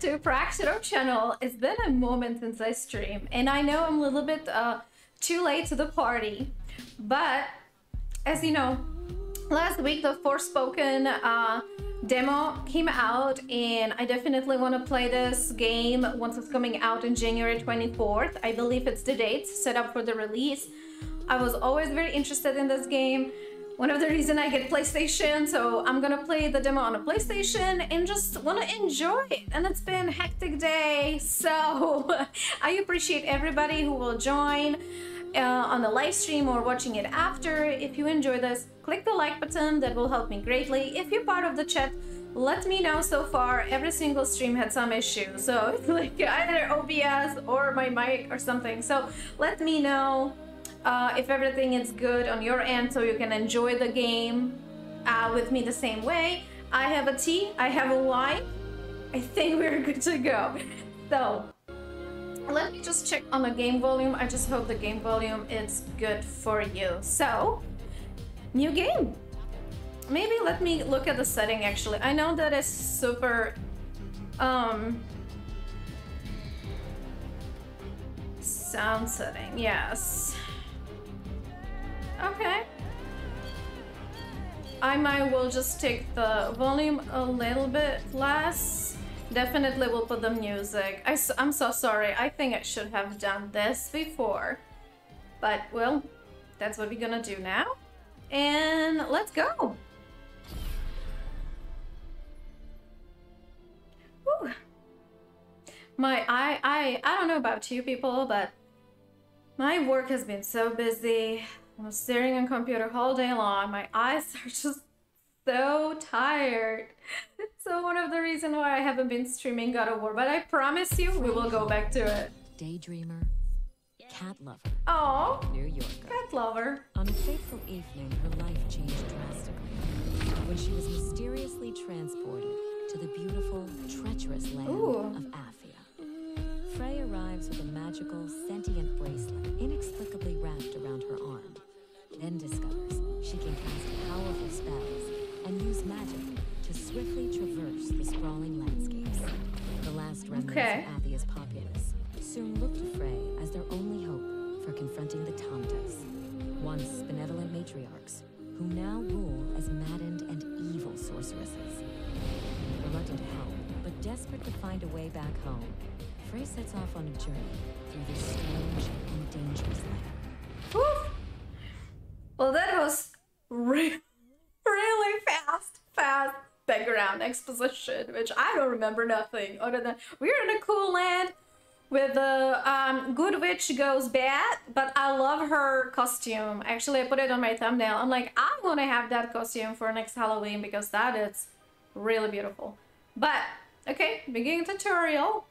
to Prague Shadow channel. It's been a moment since I stream, and I know I'm a little bit uh, too late to the party, but as you know, last week the Forspoken uh, demo came out, and I definitely want to play this game once it's coming out in January 24th. I believe it's the date set up for the release. I was always very interested in this game one of the reason I get PlayStation, so I'm gonna play the demo on a PlayStation and just wanna enjoy it. And it's been hectic day, so I appreciate everybody who will join uh, on the live stream or watching it after. If you enjoy this, click the like button, that will help me greatly. If you're part of the chat, let me know so far. Every single stream had some issue, so it's like either OBS or my mic or something. So let me know uh, if everything is good on your end so you can enjoy the game uh, with me the same way. I have a tea, I have a wine. I think we're good to go. So, let me just check on the game volume. I just hope the game volume is good for you. So, new game. Maybe let me look at the setting actually. I know that is super um sound setting, yes. Okay. I might will just take the volume a little bit less. Definitely will put the music. I, I'm so sorry. I think I should have done this before. But, well, that's what we're gonna do now. And let's go. Whew. My, I, I, I don't know about you people, but my work has been so busy. I'm staring on computer all day long. My eyes are just so tired. So one of the reasons why I haven't been streaming God of War, but I promise you we will go back to it. Daydreamer, cat lover. Oh, New Yorker. cat lover. On a fateful evening, her life changed drastically when she was mysteriously transported to the beautiful, treacherous land Ooh. of Athia. Frey arrives with a magical, sentient bracelet then discovers she can cast powerful spells and use magic to swiftly traverse the sprawling landscapes. The last remnants Okay. of Athia's populace soon look to Frey as their only hope for confronting the Tantas, once benevolent matriarchs who now rule as maddened and evil sorceresses. Reluctant to help, but desperate to find a way back home, Frey sets off on a journey through this strange and dangerous land. Whew. Well, that was re really fast, fast background exposition, which I don't remember nothing other than we're in a cool land with the um, good witch goes bad, but I love her costume. Actually, I put it on my thumbnail. I'm like, I'm gonna have that costume for next Halloween because that is really beautiful. But, okay, beginning tutorial.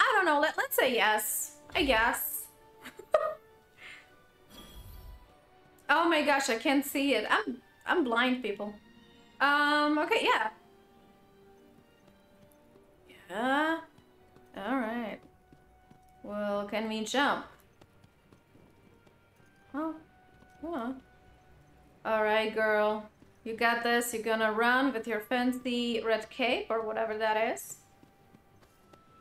I don't know, let, let's say yes, I guess. Oh my gosh, I can't see it. I'm I'm blind, people. Um, okay, yeah. Yeah. Alright. Well, can we jump? Oh. Huh. Alright, girl. You got this. You're gonna run with your fancy red cape or whatever that is.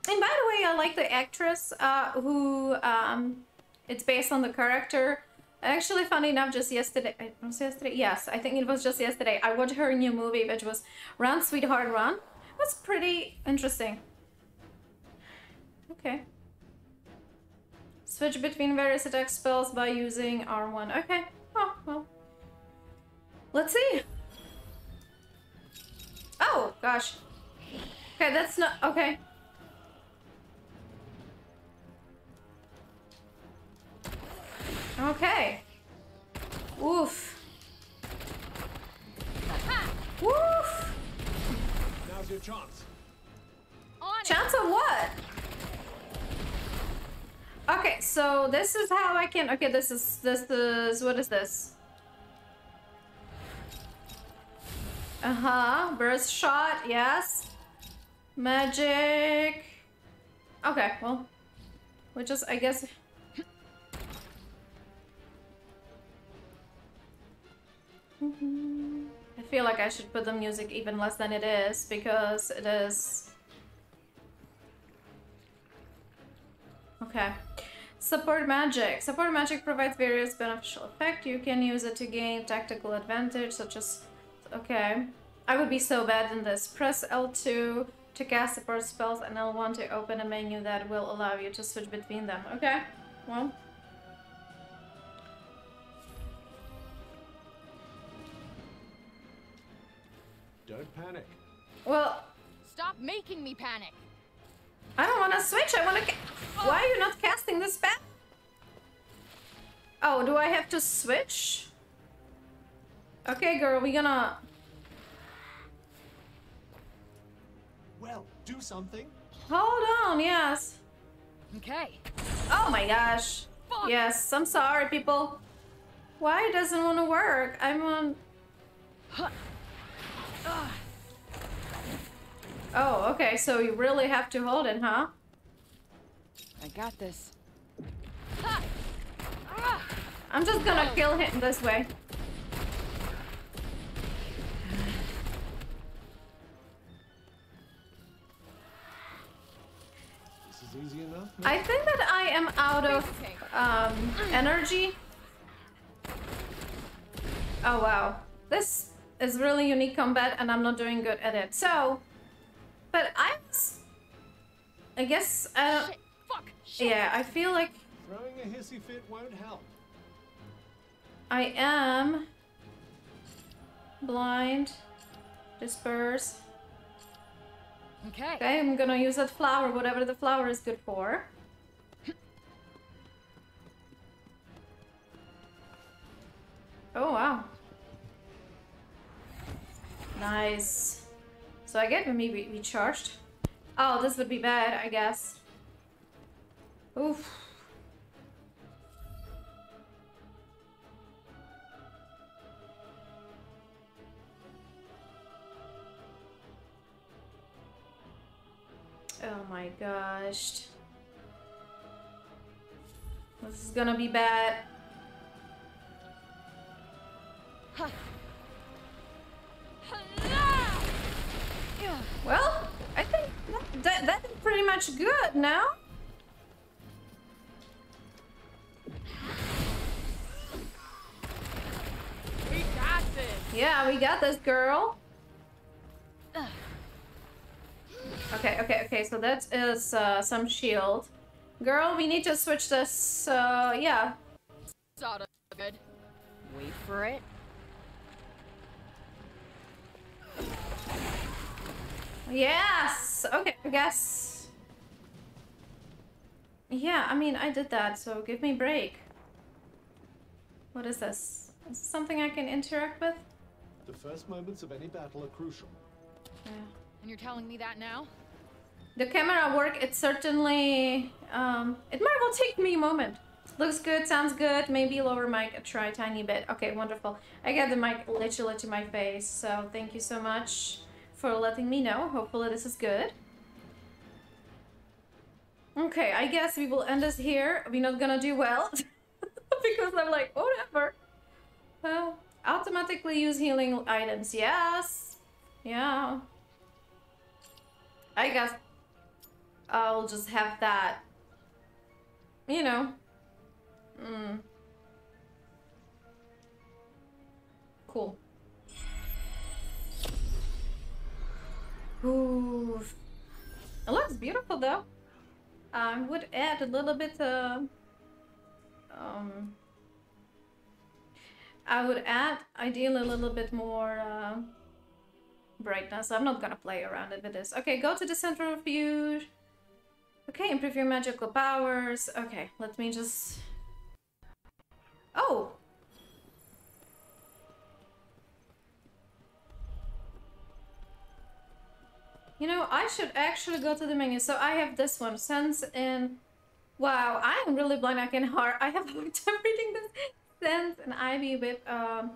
And by the way, I like the actress uh, who um, it's based on the character. Actually, funny enough, just yesterday, uh, was yesterday? Yes, I think it was just yesterday. I watched her new movie, which was Run, Sweetheart, Run. It was pretty interesting. Okay. Switch between various attack spells by using R1. Okay. Oh, well. Let's see. Oh, gosh. Okay, that's not... Okay. Okay. Oof. Woof. Now's your chance. Chance of what? Okay, so this is how I can. Okay, this is this is what is this? Uh huh. Burst shot. Yes. Magic. Okay. Well, we just I guess. Mm-hmm. I feel like I should put the music even less than it is because it is Okay. Support magic. Support magic provides various beneficial effect. You can use it to gain tactical advantage, such as... Okay. I would be so bad in this. Press L2 to cast support spells and L1 to open a menu that will allow you to switch between them. Okay. Well... Don't panic. Well, Stop making me panic. I don't want to switch. I want to. Why are you not casting this spell? Oh, do I have to switch? Okay, girl, we gonna. Well, do something. Hold on, yes. Okay. Oh my gosh. Fuck. Yes, I'm sorry, people. Why it doesn't want to work? I'm on. Oh, okay, so you really have to hold it, huh? I got this. I'm just gonna kill him this way. This is easy enough. I think that I am out of um, energy. Oh wow. This is really unique combat and I'm not doing good at it. So, but I was... I guess, uh, Shit. Fuck. Shit. yeah, I feel like Throwing a hissy fit won't help. I am blind, disperse. Okay. Okay, I'm gonna use that flower, whatever the flower is good for. Oh wow. Nice. So I get me re recharged. Oh, this would be bad, I guess. Oof. Oh my gosh. This is gonna be bad. Well, I think that, that, that's pretty much good now. We got this. Yeah, we got this girl. Okay, okay, okay, so that is uh, some shield. Girl, we need to switch this, uh, yeah. Sort of good. Wait for it. Yes! Okay, I guess. Yeah, I mean, I did that, so give me break. What is this? Is this something I can interact with? The first moments of any battle are crucial. Yeah. And you're telling me that now? The camera work, it certainly, um, it might well take me a moment. Looks good, sounds good, maybe lower mic, a try tiny bit. Okay, wonderful. I got the mic literally to my face, so thank you so much for letting me know. Hopefully this is good. Okay, I guess we will end this here. We're not gonna do well. because I'm like, whatever. Well, automatically use healing items, yes. Yeah. I guess I'll just have that. You know. Mm. Cool. Ooh. It looks beautiful though. I would add a little bit uh, um I would add ideally a little bit more uh, brightness. I'm not gonna play around it with this. Okay, go to the central view. Okay, improve your magical powers. Okay, let me just... Oh! You know, I should actually go to the menu. So I have this one, Sense and... Wow, I am really blind. I can hard. I have hard time reading this. Sense and Ivy Whip, um,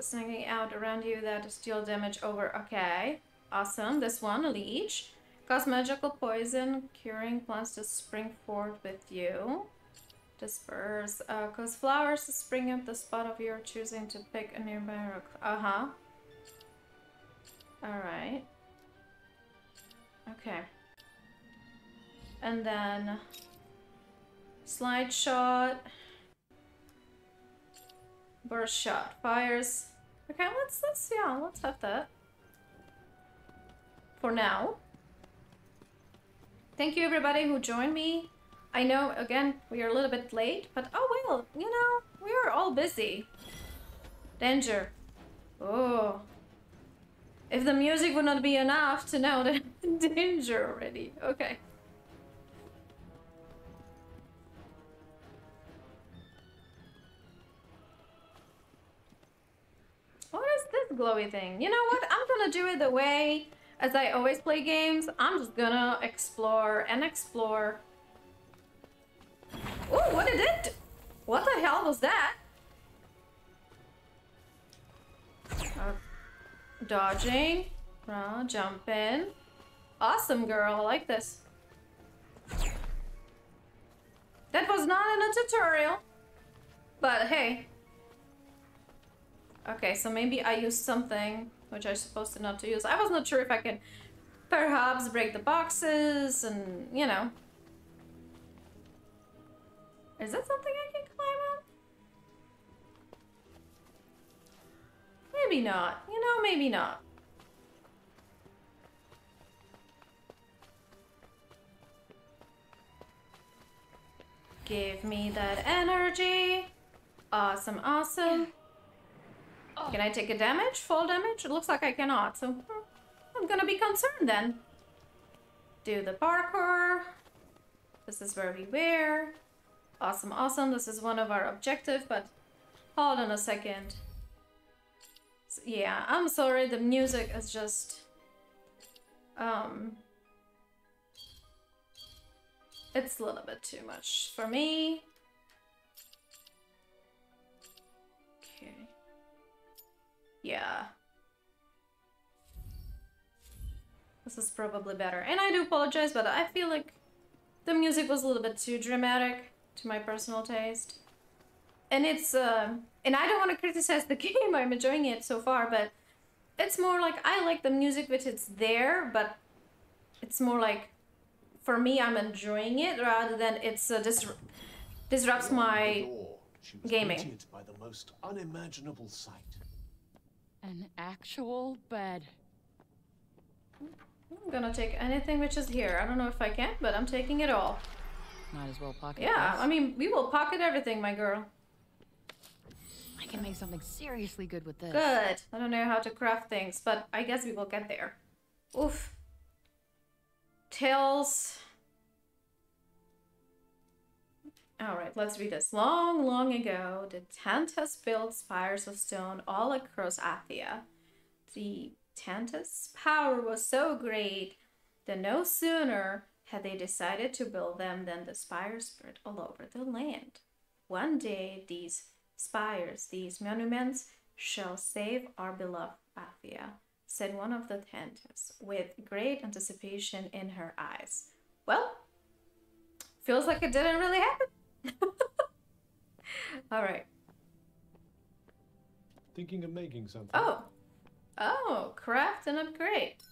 snagging out around you that deal damage over. Okay, awesome. This one, Leech. Cause magical poison, curing plants to spring forth with you. Disperse. Uh, cause flowers spring at the spot of your choosing to pick a nearby rock. Uh-huh. Alright. Okay. And then... Slide shot. Burst shot. Fires. Okay, let's, let's, yeah, let's have that. For now. Thank you everybody who joined me. I know, again, we are a little bit late, but oh well, you know, we are all busy. Danger. Oh. If the music would not be enough to know the danger already. Okay. What is this glowy thing? You know what? I'm gonna do it the way as I always play games. I'm just gonna explore and explore. Oh, what did it? What the hell was that? Uh, dodging, uh, jumping. Awesome, girl. I like this. That was not in a tutorial. But hey. Okay, so maybe I used something which I supposed to not to use. I was not sure if I can perhaps break the boxes and, you know. Is that something I can climb up? Maybe not. You know, maybe not. Give me that energy. Awesome, awesome. Can I take a damage? Full damage? It looks like I cannot, so hmm, I'm gonna be concerned then. Do the parkour. This is where we were. Awesome, awesome. This is one of our objective, but hold on a second. So, yeah, I'm sorry. The music is just... Um... It's a little bit too much for me. Okay. Yeah. This is probably better. And I do apologize, but I feel like the music was a little bit too dramatic to my personal taste. And it's, uh, and I don't want to criticize the game, I'm enjoying it so far, but it's more like I like the music which it's there, but it's more like for me I'm enjoying it rather than it's uh, dis disrupts my door, she was gaming. greeted by the most unimaginable sight. An actual bed. I'm gonna take anything which is here. I don't know if I can, but I'm taking it all. Might as well pocket Yeah, this. I mean, we will pocket everything, my girl. I can make something seriously good with this. Good. I don't know how to craft things, but I guess we will get there. Oof. Tails. Alright, let's read this. Long, long ago, the Tantas built spires of stone all across Athia. The Tantas' power was so great that no sooner had they decided to build them then the spires spread all over the land. One day, these spires, these monuments, shall save our beloved Athia, said one of the Tantas, with great anticipation in her eyes. Well, feels like it didn't really happen. All right. Thinking of making something. Oh. Oh, craft and upgrade.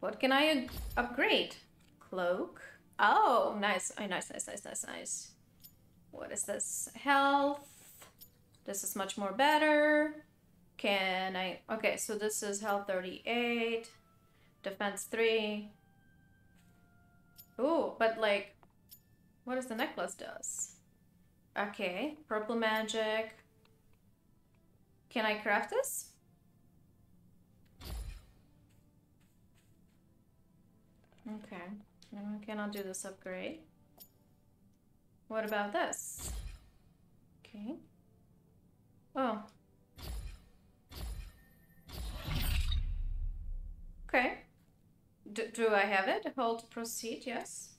What can I upgrade? Cloak. Oh, nice. Oh, nice, nice, nice, nice, nice. What is this? Health. This is much more better. Can I... Okay, so this is health 38. Defense 3. Ooh, but like... What does the necklace does? Okay, purple magic. Can I craft this? Okay, Okay, I'll do this upgrade. What about this? Okay. Oh. Okay. D do I have it? Hold to proceed, yes.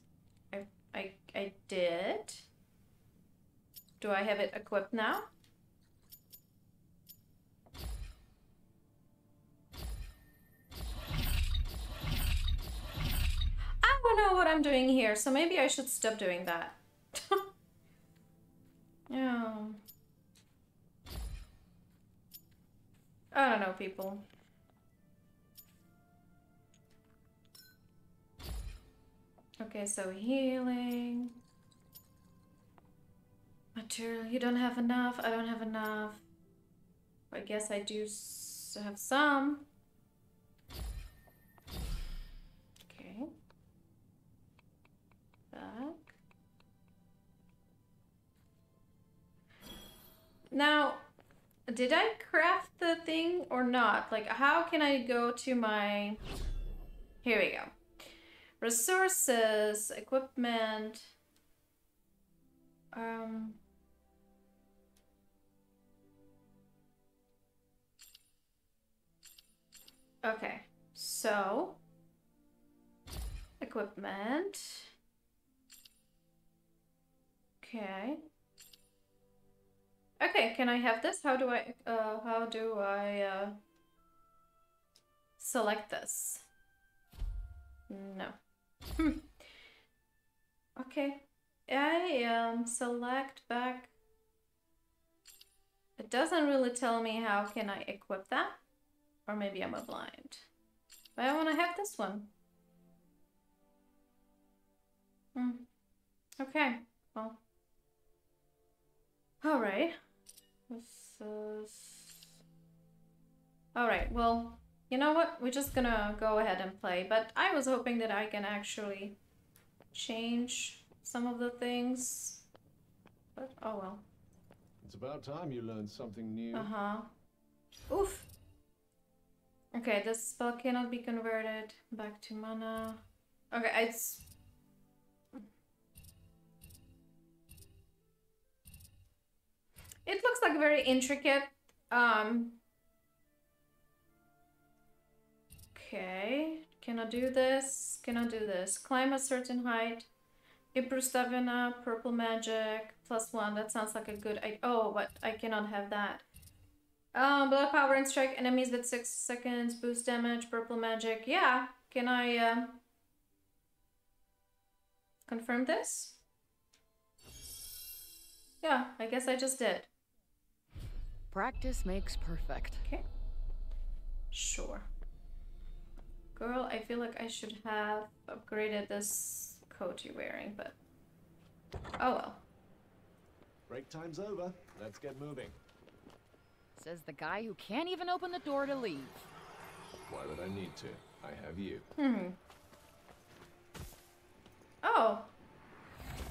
I, I, I did. Do I have it equipped now? Don't know what I'm doing here, so maybe I should stop doing that. yeah. I don't know, people. Okay, so healing. material. You don't have enough. I don't have enough. I guess I do have some. Now, did I craft the thing or not? Like, how can I go to my. Here we go. Resources, equipment. Um. Okay, so equipment. Okay. Okay, can I have this? How do I uh how do I uh select this? No. Okay. I um select back. It doesn't really tell me how can I equip that. Or maybe I'm a blind. But I want to have this one. Hmm. Okay. Well. Alright. This Alright, well, you know what? We're just gonna go ahead and play. But I was hoping that I can actually change some of the things. But, oh well. It's about time you learned something new. Uh-huh. Oof. Okay, this spell cannot be converted back to mana. Okay, it's... It looks like very intricate. Um... Okay, cannot do this, cannot do this. Climb a certain height. Improve stamina, purple magic, plus one. That sounds like a good... I oh, but I cannot have that. Um, blood power and strike enemies with six seconds, boost damage, purple magic. Yeah, can I uh, confirm this? Yeah, I guess I just did. Practice makes perfect. Okay. Sure. Girl, I feel like I should have upgraded this coat you're wearing, but oh well. Break time's over. Let's get moving. Says the guy who can't even open the door to leave. Why would I need to? I have you. Hmm. Oh.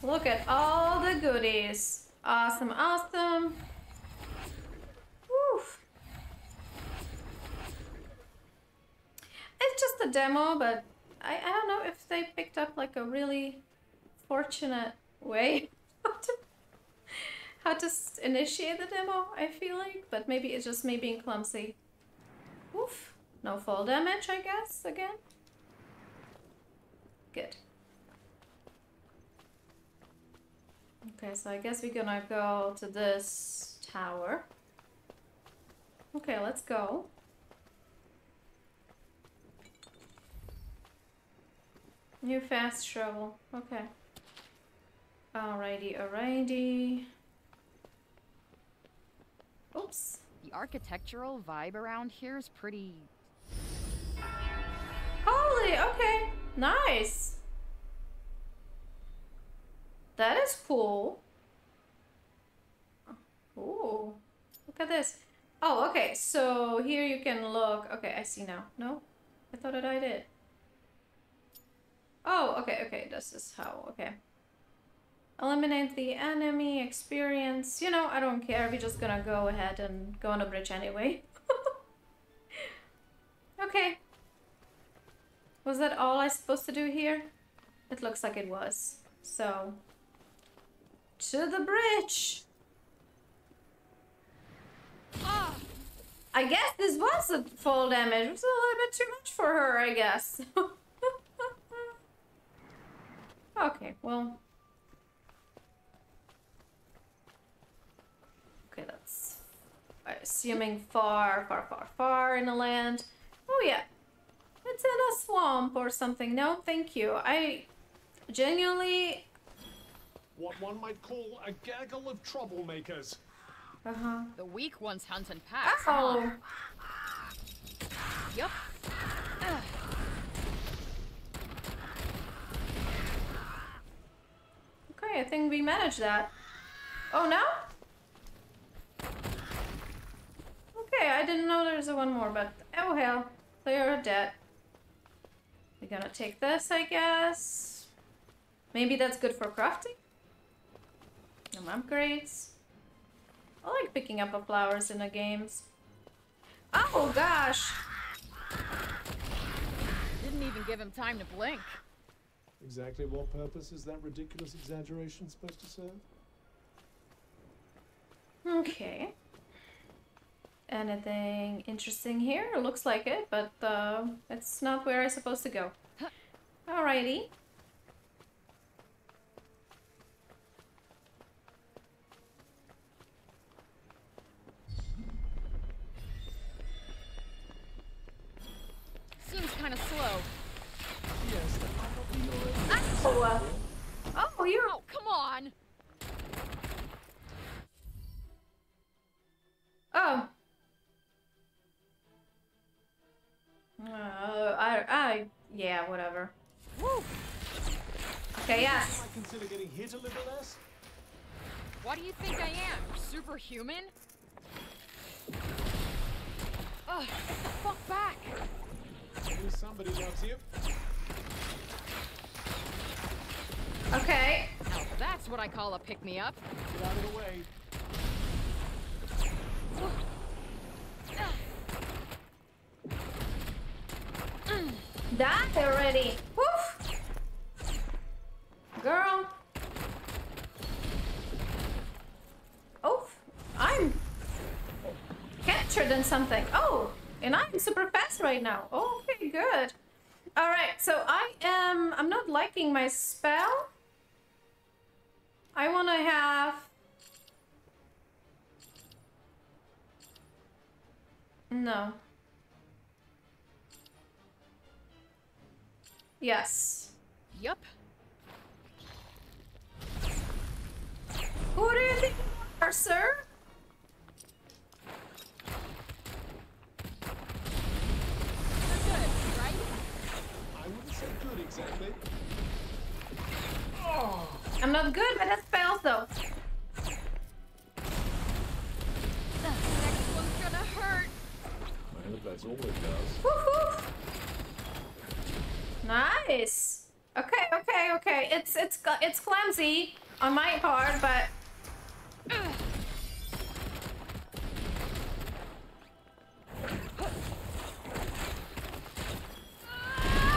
Look at all the goodies. Awesome, awesome. Woof. It's just a demo, but I, I don't know if they picked up like a really fortunate way how to, how to initiate the demo, I feel like. But maybe it's just me being clumsy. Oof. No fall damage, I guess, again. Good. Okay, so I guess we're gonna go to this tower. Okay, let's go. New fast travel. Okay. Alrighty, alrighty. Oops. The architectural vibe around here is pretty. Holy, okay. Nice. That is cool. Ooh. Look at this. Oh, okay. So here you can look. Okay, I see now. No? I thought that I did. Oh, okay, okay. This is how. Okay. Eliminate the enemy experience. You know, I don't care. We're just gonna go ahead and go on a bridge anyway. okay. Was that all I supposed to do here? It looks like it was. So, to the bridge. Ah! I guess this was a full damage. It was a little bit too much for her, I guess. okay, well. Okay, that's assuming far, far, far, far in the land. Oh yeah, it's in a swamp or something. No, thank you. I genuinely. What one might call a gaggle of troublemakers. Uh huh. The weak ones hunt and pass. Oh. Yup. Okay, I think we managed that. Oh, no? Okay, I didn't know there was a one more, but oh hell. They are dead. We're gonna take this, I guess. Maybe that's good for crafting? Some upgrades. I like picking up the flowers in the games. Oh gosh! Didn't even give him time to blink. Exactly what purpose is that ridiculous exaggeration supposed to serve? Okay. Anything interesting here? Looks like it, but uh, it's not where I'm supposed to go. Alrighty. Seems kind of slow. Oh, uh, oh, you're. Oh, come on! Oh. Uh, I, I, yeah, whatever. Woo! Okay, yes. I consider getting hit a little less. What do you think I am? Superhuman? Ugh, get the fuck back! At least somebody loves you. Okay. Now that's what I call a pick-me-up. Get out of the way. Die already. Woof. Girl. Oh, I'm captured in something. Oh, and I'm super fast right now. Okay, good. All right, so I am. I'm not liking my spell. I want to have. No. Yes. Yup. Who do you think you are, sir? You're good, right? I wouldn't say good exactly. I'm not good, but that spells though. The Next one's gonna hurt. I hope that's all it does. Woof. Nice. Okay, okay, okay. It's it's it's clumsy on my part, but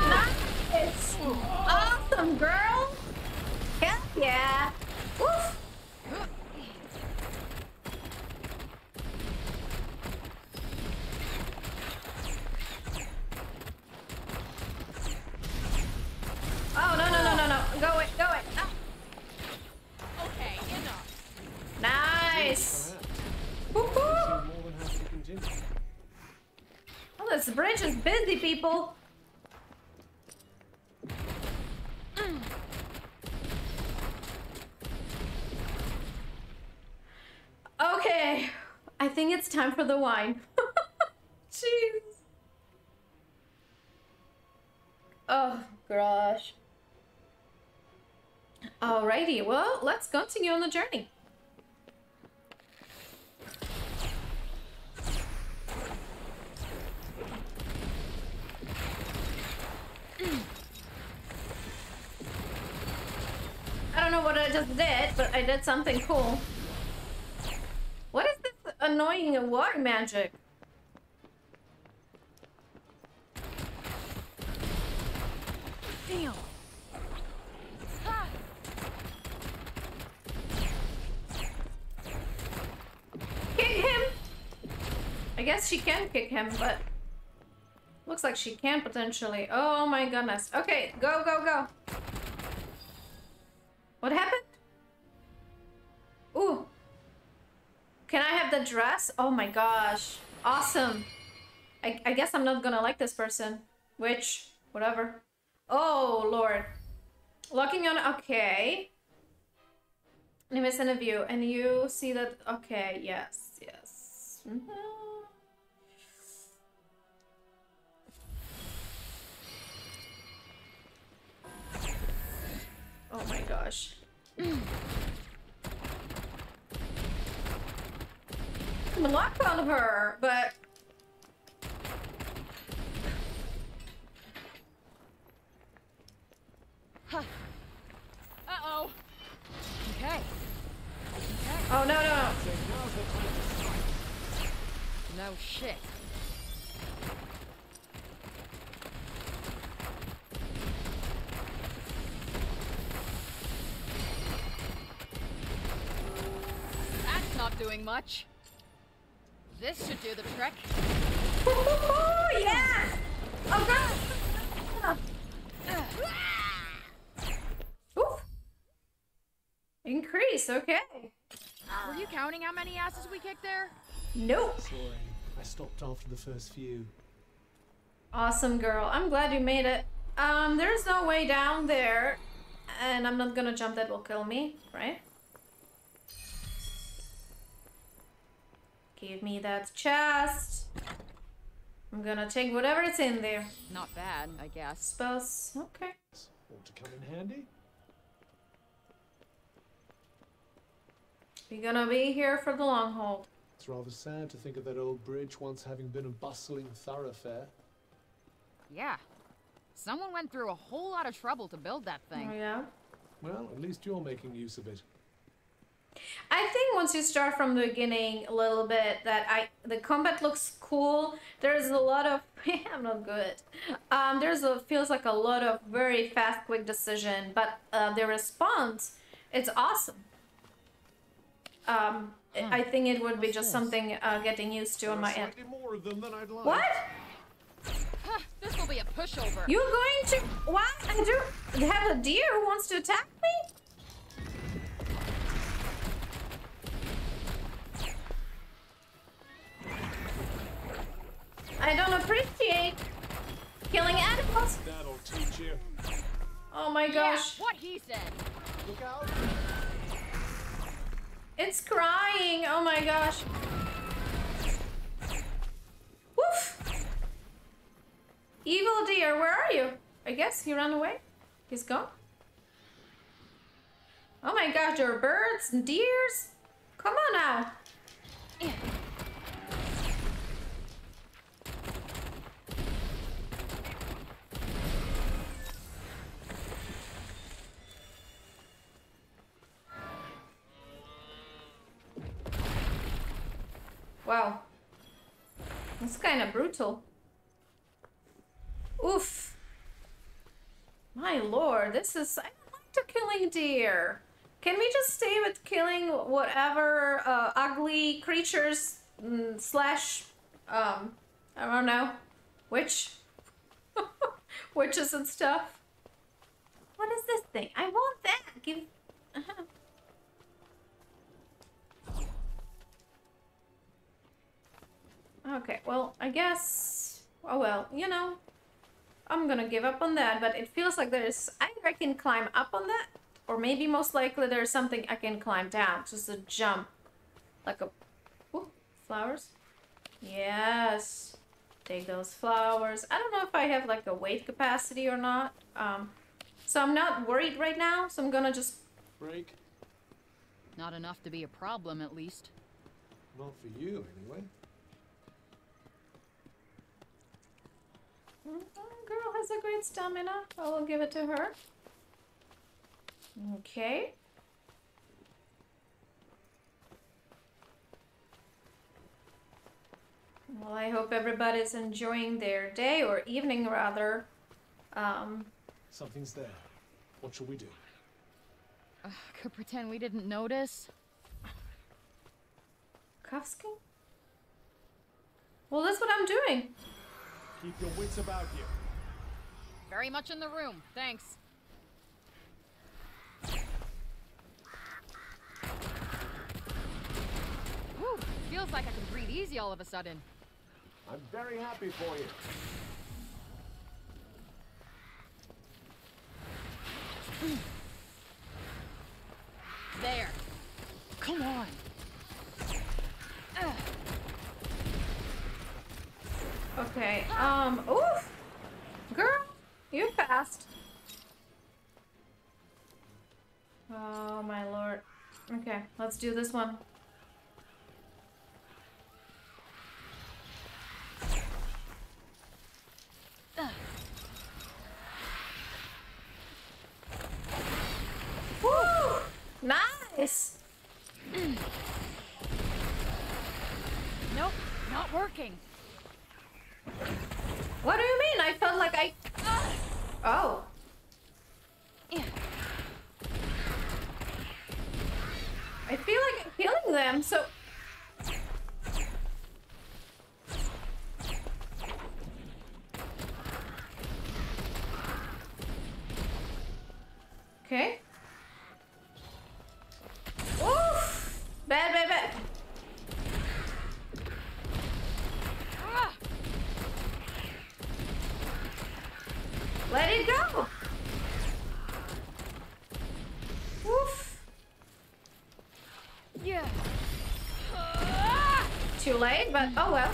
nice. Awesome, girl. Yeah. Woof. Oh no no no no no! Go it, go it. Ah, Okay, enough. nice. Woo-hoo. Seem more than happy to continue. Oh, this bridge is busy, people. Okay, I think it's time for the wine. Jeez. Oh gosh. Alrighty, well, let's continue on the journey. I don't know what I just did, but I did something cool. What is this annoying water magic? Damn. Ah, Kick him! I guess she can kick him, but... Looks like she can potentially. Oh my goodness. Okay, go, go, go. What happened? Ooh. Can I have the dress? Oh my gosh. Awesome. I, I guess I'm not gonna like this person. Which, whatever. Oh, Lord. Locking on, okay. Name is in a view, and you see that, okay, yes, yes. Mhm. Oh my gosh. Some luck on her, but Uh-oh. Okay. Okay. oh no no no. No shit. That's not doing much. This should do the trick. Oh yes! Oh god! Oof. Increase, okay. Were you counting how many asses we kicked there? Nope. Sorry, I stopped after the first few. Awesome girl. I'm glad you made it. Um, there's no way down there. And I'm not gonna jump, that will kill me, right? Give me that chest. I'm gonna take whatever it's in there. Not bad, I guess. Suppose. Okay. Ought to come in handy. We're gonna be here for the long haul. It's rather sad to think of that old bridge once having been a bustling thoroughfare. Yeah. Someone went through a whole lot of trouble to build that thing. Oh, yeah. Well, at least you're making use of it. I think once you start from the beginning a little bit, that I the combat looks cool. There's a lot of I'm not good. Um, there's a feels like a lot of very fast, quick decision, but uh, the response, it's awesome. Um, I I think it would be just something uh, getting used to on my end. More of them than I'd like. What? Huh, this will be a pushover. You're going to what? I do have a deer who wants to attack me? I don't appreciate killing animals. That'll teach you. Oh my Yeah, gosh. what he said. Look out! It's crying. Oh my gosh. Woof. Evil deer, where are you? I guess he ran away. He's gone. Oh my gosh, there are birds and deers. Come on now. Wow. That's kind of brutal. Oof. My lord, this is. I don't like to killing deer. Can we just stay with killing whatever uh, ugly creatures mm, slash um I don't know witch witches and stuff? What is this thing? I want that. Give. Okay, well, I guess. Oh well, you know, I'm gonna give up on that. But it feels like there's either I can climb up on that, or maybe most likely there's something I can climb down. Just a jump, like a. Ooh, flowers. Yes, take those flowers. I don't know if I have like a weight capacity or not. Um, so I'm not worried right now. So I'm gonna just. Break? Not enough to be a problem, at least. Not for you, anyway. Girl has a great stamina. I will give it to her. Okay. Well, I hope everybody's enjoying their day or evening, rather. Um, Something's there. What shall we do? Could pretend we didn't notice. Kafsky? Well, that's what I'm doing. Keep your wits about you. Very much in the room, thanks. Whew, feels like I can breathe easy all of a sudden. I'm very happy for you. There. Come on. Ugh. Okay, um, oof! Girl, you're fast. Oh my lord. Okay, let's do this one. Ugh. Nice! nope, not working. What do you mean? I felt like I... Oh. Yeah. I feel like I'm killing them, so... Okay. Oof! Bad, bad, bad. Ah, Let it go! Oof! yeah. Ah! Too late, but oh well.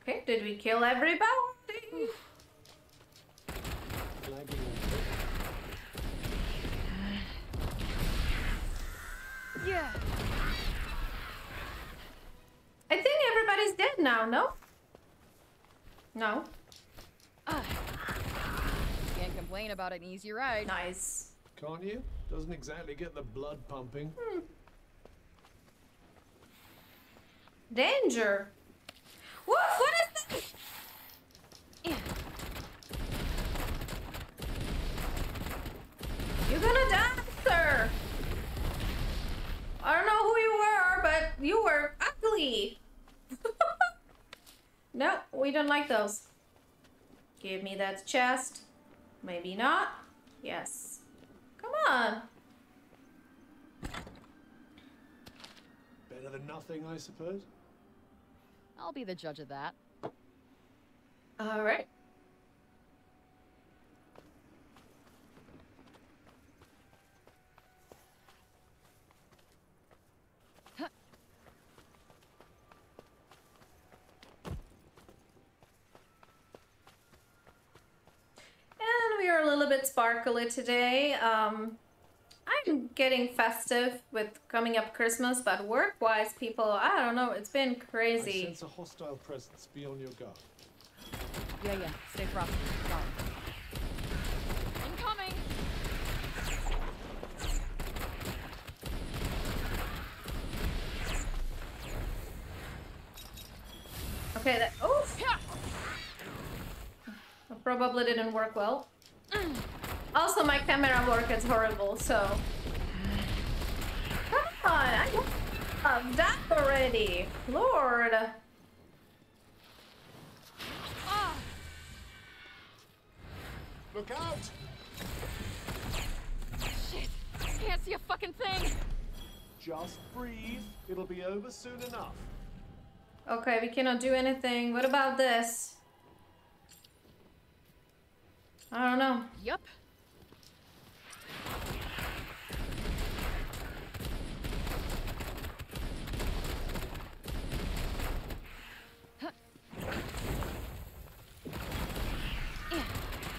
Okay, did we kill everybody? Lagging a bit. Yeah. I think everybody's dead now, no? No? Ah. Can't complain about an easy ride. Nice. Can't you? Doesn't exactly get the blood pumping. Danger! Woof, what is this? Yeah. You're gonna die, sir! I don't know who you were, but you were ugly! No, we don't like those. Give me that chest. Maybe not. Yes. Come on. Better than nothing, I suppose. I'll be the judge of that. All right. And we are a little bit sparkly today. Um, I'm getting festive with coming up Christmas, but work-wise, people, I don't know, it's been I crazy. sense a hostile presence. Be on your guard. Yeah, yeah. Stay frosty. Sorry. Incoming. Okay, that. Oof! Yeah. Probably didn't work well. Also, my camera work is horrible, so. Come on, I love that already. Lord. Ah. Look out! Shit. I Can't see a fucking thing. Just breathe. It'll be over soon enough. Okay, we cannot do anything. What about this? I don't know. Yup.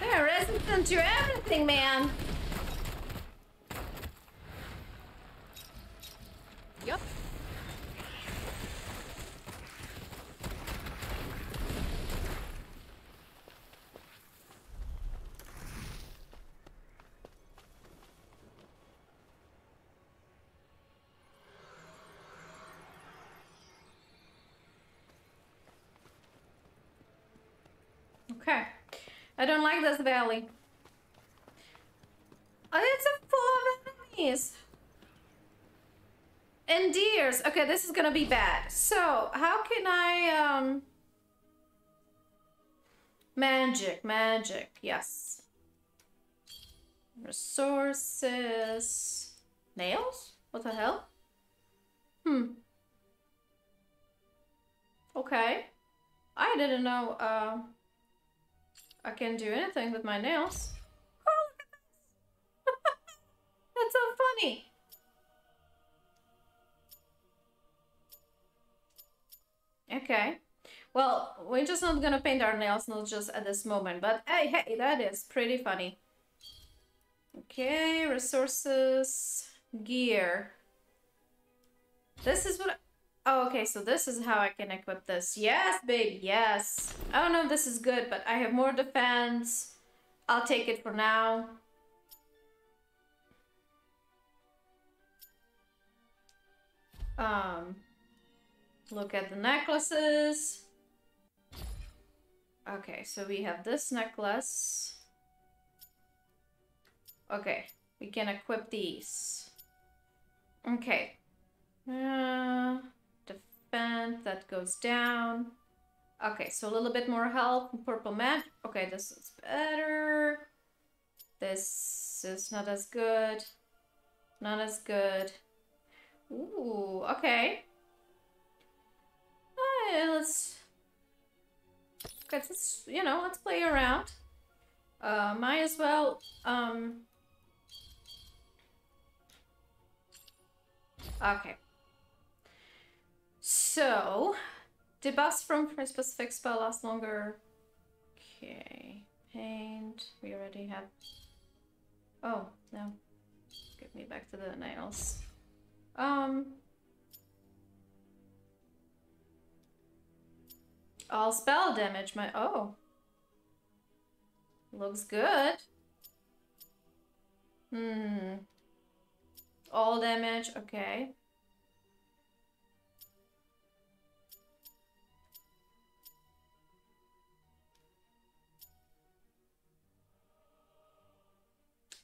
They're resistant to everything, man. Yup. Okay. I don't like this valley. Oh, it's a full of enemies. And deers. Okay, this is gonna be bad. So, how can I, um... Magic, magic, yes. Resources... Nails? What the hell? Hmm. Okay. I didn't know, uh... I can do anything with my nails. Oh, look at this! That's so funny! Okay. Well, we're just not gonna paint our nails, not just at this moment, but hey, hey, that is pretty funny. Okay, resources, gear. This is what I- Oh, okay, so this is how I can equip this. Yes, baby, yes. I don't know if this is good, but I have more defense. I'll take it for now. Um, look at the necklaces. Okay, so we have this necklace. Okay, we can equip these. Okay. Uh, defend, that goes down. Okay, so a little bit more health. Purple mat. Okay, this is better. This is not as good. Not as good. Ooh, okay. Uh, let's... Okay, let's, you know, let's play around. Uh, might as well, um... Okay. So, debuffs from specific spell last longer. Okay. Paint. We already have... Oh, no. Get me back to the nails. Um... All spell damage, my- oh. Looks good. Hmm. All damage, okay.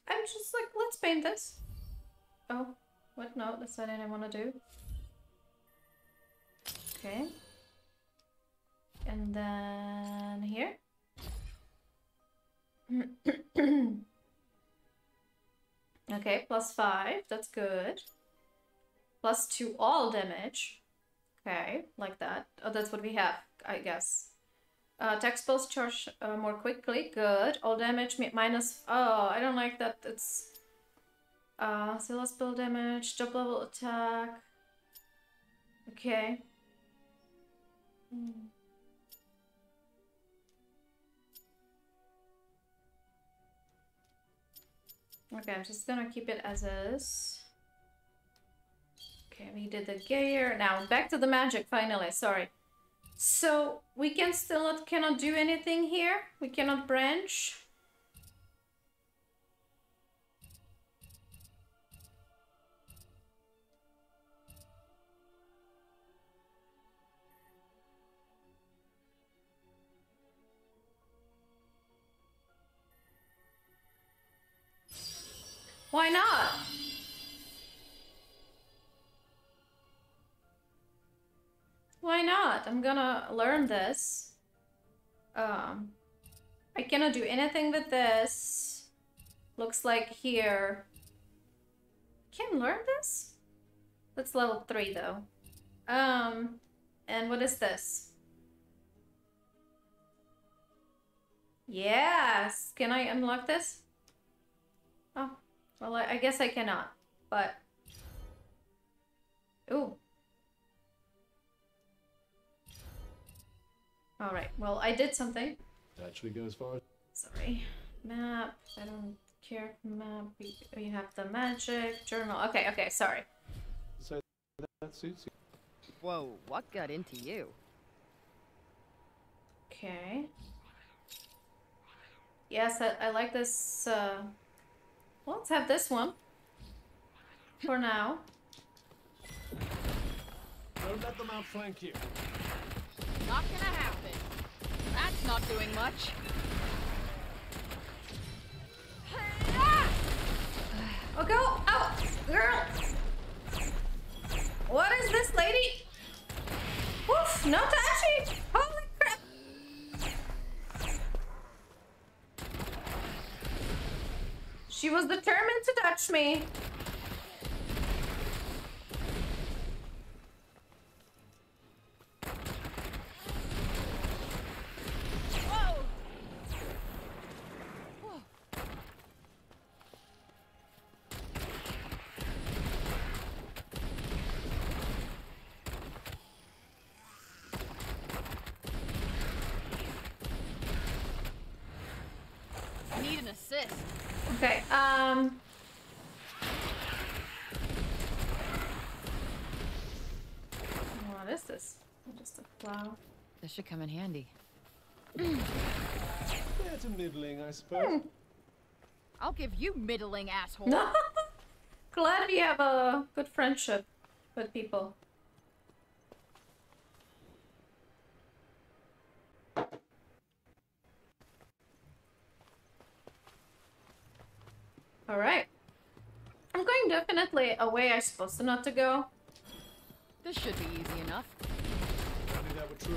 I'm just like, let's paint this. Oh, what? No, that's what I want to do. Okay. And then here. okay, plus five, that's good. Plus two all damage. Okay, like that. Oh, that's what we have, I guess. Uh, attack spells charge uh, more quickly. Good. All damage minus. Oh, I don't like that. It's. Uh, Sila spell damage, double level attack. Okay. Hmm. Okay, I'm just gonna keep it as is. Okay, we did the gear. Now back to the magic finally, sorry. So we can still not cannot do anything here. We cannot branch. Why not? Why not? I'm gonna learn this. Um, I cannot do anything with this. Looks like here. Can learn this? That's level 3 though. Um, and what is this? Yes! Can I unlock this? Oh, well, I, I guess I cannot, but... Ooh. Alright, well, I did something. Actually go as far as Sorry. Map. I don't care. Map. We, we have the magic journal. Okay, okay, sorry. say that suits you. Whoa, what got into you? Okay. Yes, I, I like this. Uh... Well, let's have this one. For now. Don't let them outflank you. Not gonna happen. That's not doing much. Oh, go out, girl. What is this, lady? Woof, no. Holy crap. She was determined to touch me. Whoa! I need an assist. Okay, um... What is this? Just a plow. This should come in handy. Fair to middling, I suppose. Hmm. I'll give you middling asshole. Glad we have a good friendship with people. Alright. I'm going definitely away I'm supposed to not to go. This should be easy enough. I think that were true of every battle. Much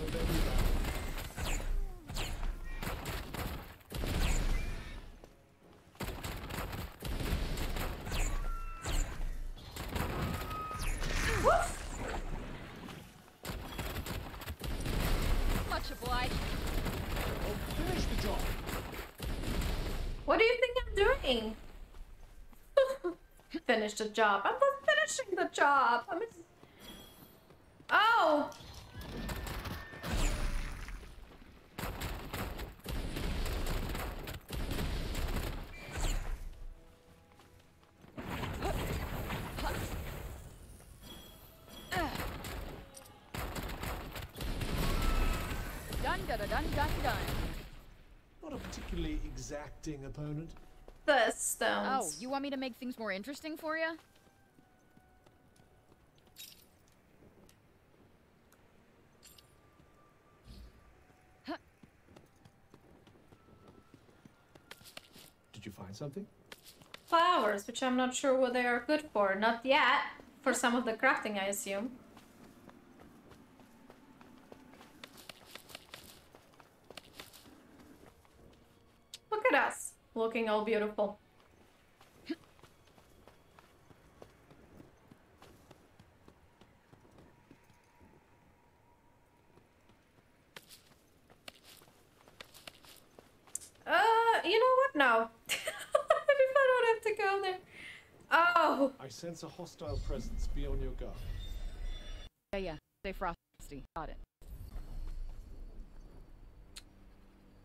obliged. Job. What do you think I'm doing? Finish the job. I'm finishing the job. I'm just... Oh! Exacting opponent. The Oh, you want me to make things more interesting for you? Did you find something? flowers, which I'm not sure what they are good for. Not yet. For some of the crafting, I assume. Look at us, looking all beautiful. Uh, you know what? No. if I don't have to go there. Oh, I sense a hostile presence. Be on your guard. Yeah, yeah. Stay frosty. Got it.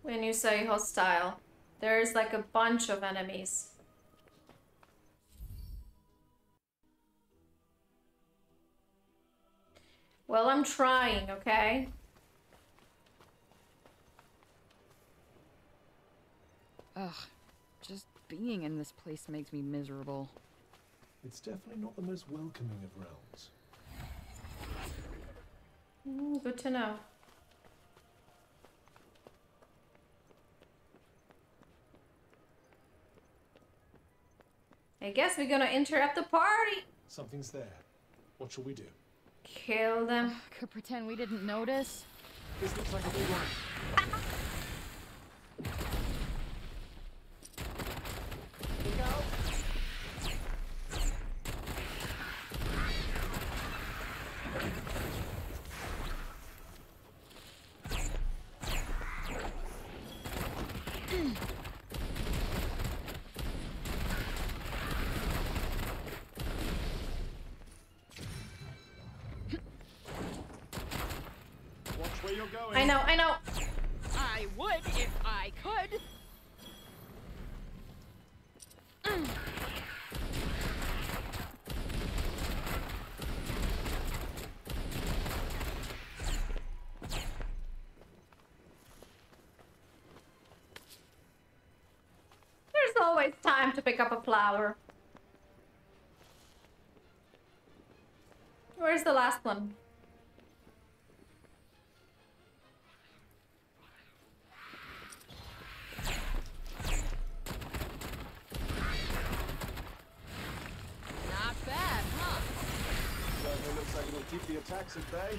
when you say hostile, there's like a bunch of enemies. Well, I'm trying, okay? Ugh. Just being in this place makes me miserable. It's definitely not the most welcoming of realms. Mm, good to know. I guess we're gonna interrupt the party. Something's there. What shall we do? Kill them. Could pretend we didn't notice. This looks like a big one. Look out! Watch where you're going. I know, I know. I would if I could. There's always time to pick up a flower. Where's the last one? Not bad, huh? Certainly looks like it'll keep the attacks at bay.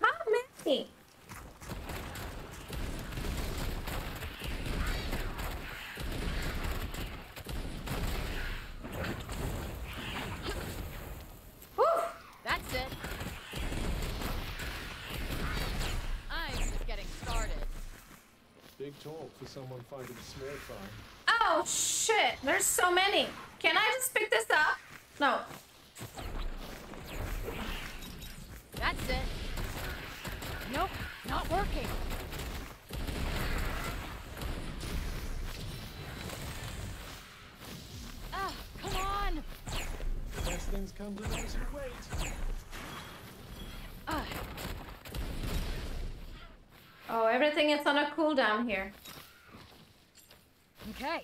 How many? Whew. That's it. I'm just getting started. Big talk for someone finding small. Oh shit, there's so many. Can I just pick this up? No. That's it. Nope, not working. Ah, come on. Best things come to those who wait. Ah, Oh, everything is on a cooldown here. Okay.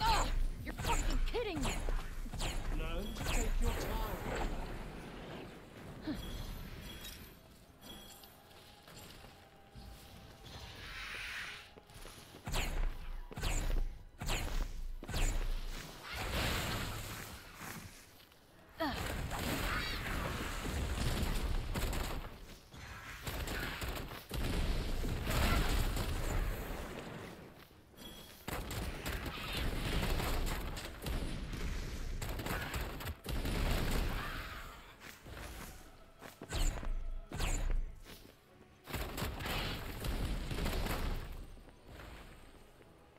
Oh, you're fucking kidding me. Learn to take your time.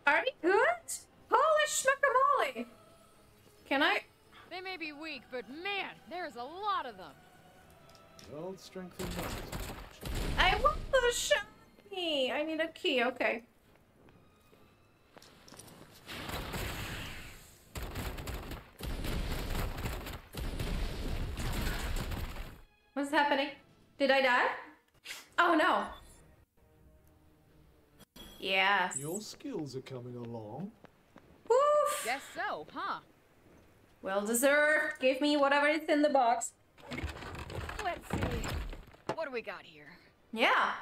Are you good? Holy schmackamole! Can I? They may be weak, but man, there's a lot of them. Well, strength in numbers. I want the shiny. I need a key. Okay. What's happening? Did I die? Oh no. Yes. Your skills are coming along. Woof. Guess so, huh? Well deserved. Give me whatever is in the box. Let's see. What do we got here? Yeah.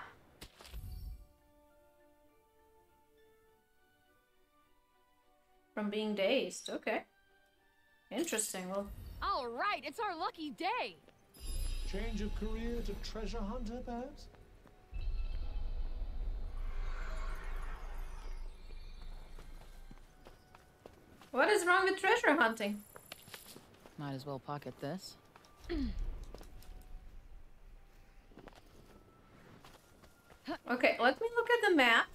From being dazed. Okay. Interesting. Well, All right, it's our lucky day. Change of career to treasure hunter, perhaps? what is wrong with treasure hunting? Might as well pocket this. Okay, let me look at the map.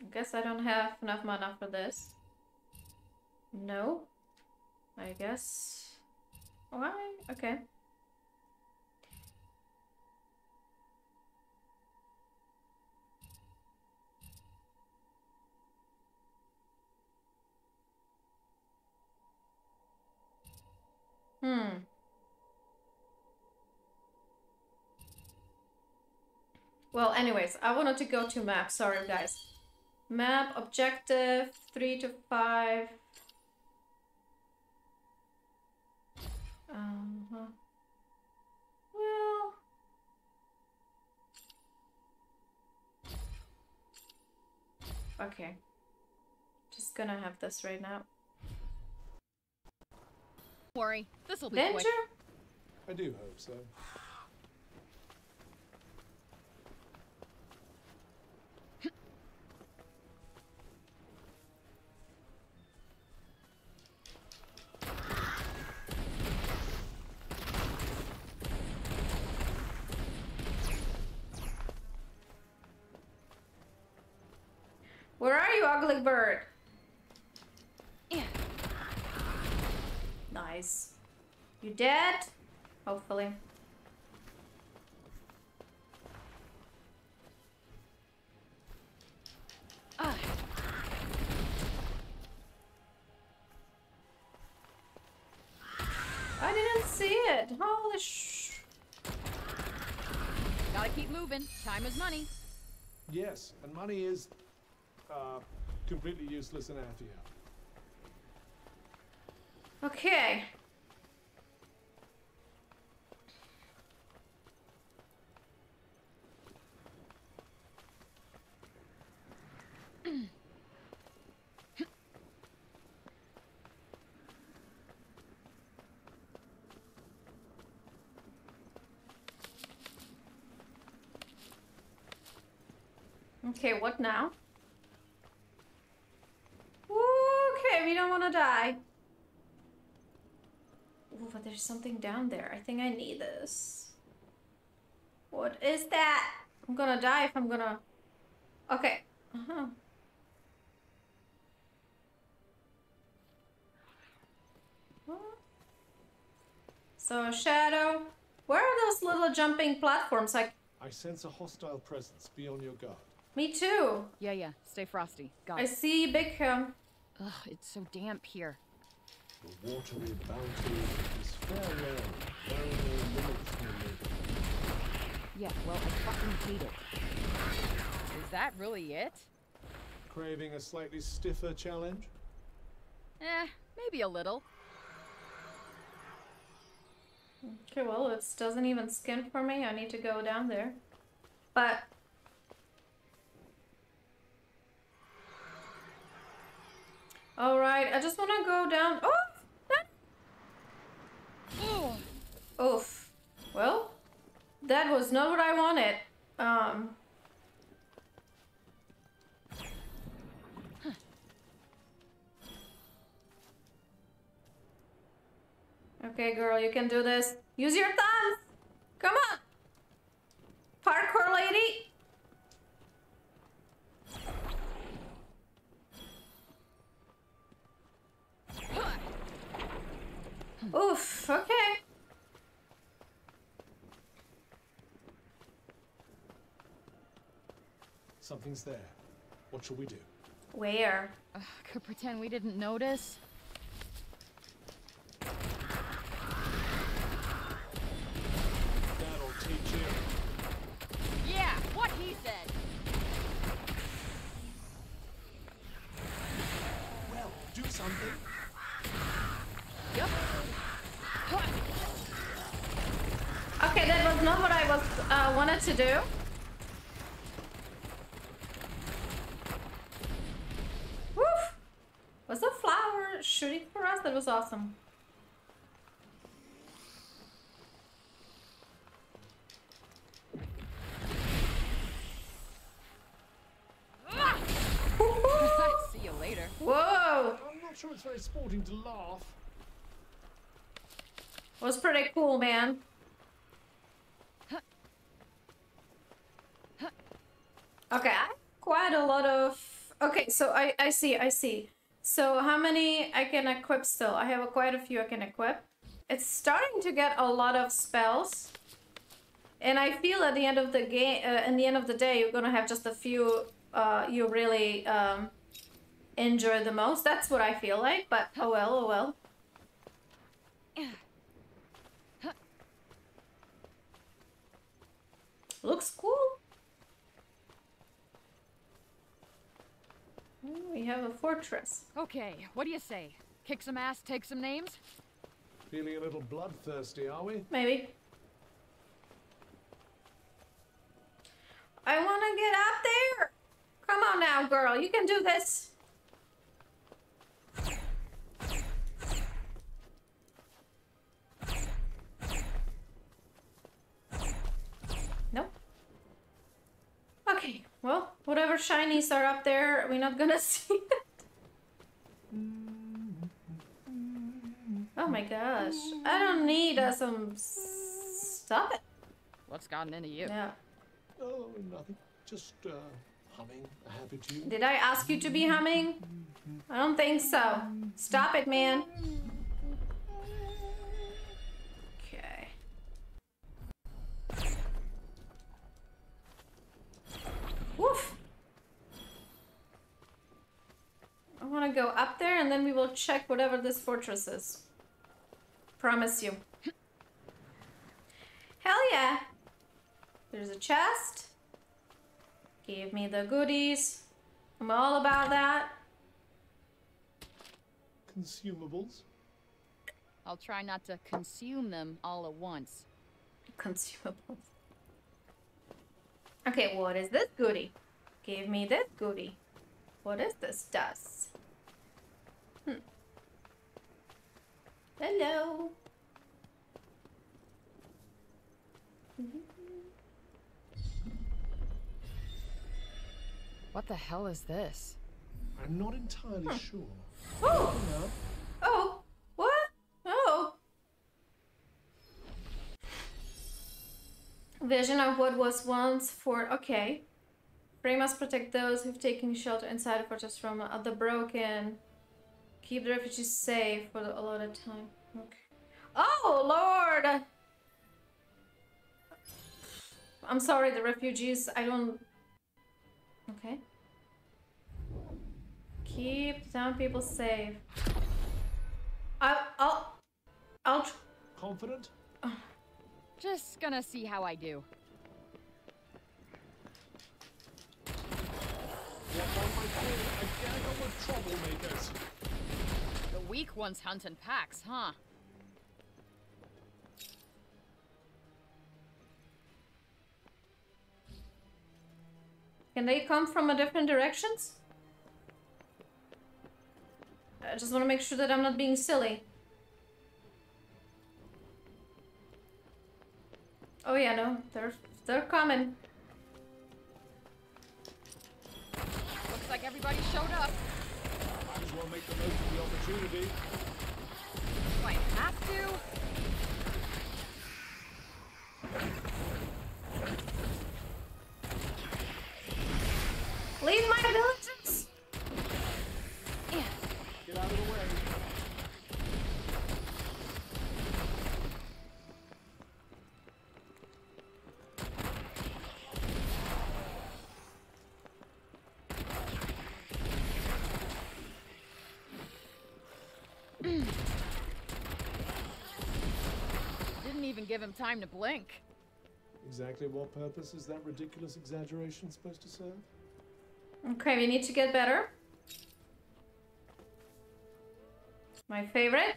I guess I don't have enough mana for this. No. I guess. Why? Okay. Hmm. Well, anyways, I wanted to go to map. Sorry, guys. Map, objective, 3 to 5. Uh-huh. Well... Okay. Just gonna have this right now. Don't worry, this'll be Danger? quick. I do hope so. Nice. You dead? Hopefully. I didn't see it. Holy sh... gotta keep moving. Time is money. Yes, and money is uh, completely useless in Athia. Okay. Okay, what now? Okay, we don't want to die. Ooh, but there's something down there. I think I need this. What is that? I'm gonna die if I'm gonna. Okay. Uh-huh. So shadow. Where are those little jumping platforms? Like I sense a hostile presence. Be on your guard. me too. Yeah, yeah. Stay frosty. Got I it. see big um. Ugh, it's so damp here. The watery bounty is fair rare. There no limits to it. Yeah, well, I fucking hate it. Is that really it? Craving a slightly stiffer challenge? Eh, maybe a little. Okay, well, it doesn't even skin for me. I need to go down there. But All right, I just want to go down. Oh! Oof. Well, that was not what I wanted. Um. Okay, girl, you can do this. Use your thumbs. Come on. Parkour lady. Oof, okay. Something's there. What shall we do? Where? Ugh, could pretend we didn't notice. That'll teach you. Yeah, what he said. Well, do something. Yup. Okay, that was not what I was uh, wanted to do. Woof! Was the flower shooting for us? That was awesome. See you later. Whoa! I'm not sure it's very sporting to laugh. Was pretty cool, man. Okay, I quite a lot of. Okay, so I I see I see. So how many I can equip still? I have quite a few I can equip. It's starting to get a lot of spells, and I feel at the end of the game, uh, in the end of the day, you're gonna have just a few uh, you really um, enjoy the most. That's what I feel like. But oh well, oh well. Looks cool. We have a fortress. Okay, what do you say? Kick some ass, take some names? Feeling a little bloodthirsty, are we? Maybe. I want to get up there. Come on now, girl. You can do this. Nope. Okay, well, whatever shinies are up there, we're not gonna see it. Oh my gosh. I don't need uh, some... Stop it. What's gotten into you? Yeah. Oh, nothing. Just uh, humming a happy tune. Did I ask you to be humming? I don't think so. Stop it, man. Woof. I want to go up there and then we will check whatever this fortress is. Promise you. Hell yeah. There's a chest. Give me the goodies. I'm all about that. Consumables. I'll try not to consume them all at once. Consumables. Okay, what is this goodie? Give me this goodie. What is this dust? Hmm. Hello. What the hell is this? I'm not entirely sure. Oh, No. oh. Oh. Vision of what was once for. Okay. Frey must protect those who've taken shelter inside the fortress from uh, the broken. Keep the refugees safe for the allotted time. Okay. Oh, Lord! I'm sorry, the refugees. I don't. Okay. Keep the town people safe. I, I'll. I'll. tr- Confident? Just gonna see how I do. What one might call a gaggle of troublemakers. The weak ones hunt in packs, huh? Can they come from a different directions? I just want to make sure that I'm not being silly. Oh yeah, no, they're they're coming. Looks like everybody showed up. Might as well make the most of the opportunity. Do I have to? Leave my villages! Get out of the way. Didn't even give him time to blink. Exactly what purpose is that ridiculous exaggeration supposed to serve? Okay, we need to get better. My favorite.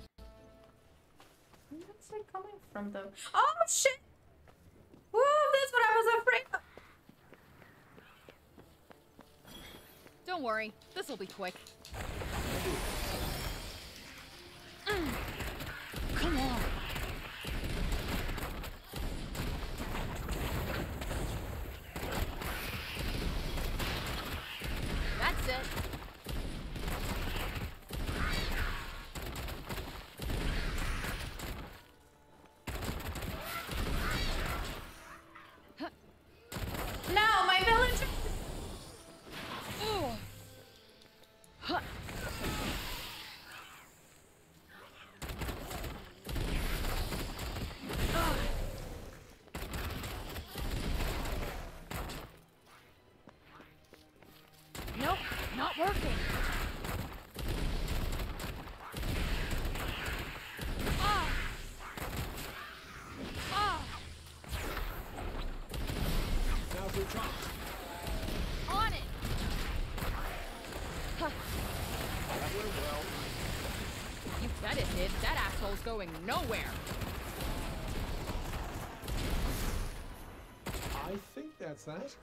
Where's it coming from though? Oh shit! Woo, that's what I was afraid of. Don't worry, this'll be quick. Mm. Come on. Going nowhere. I think that's that.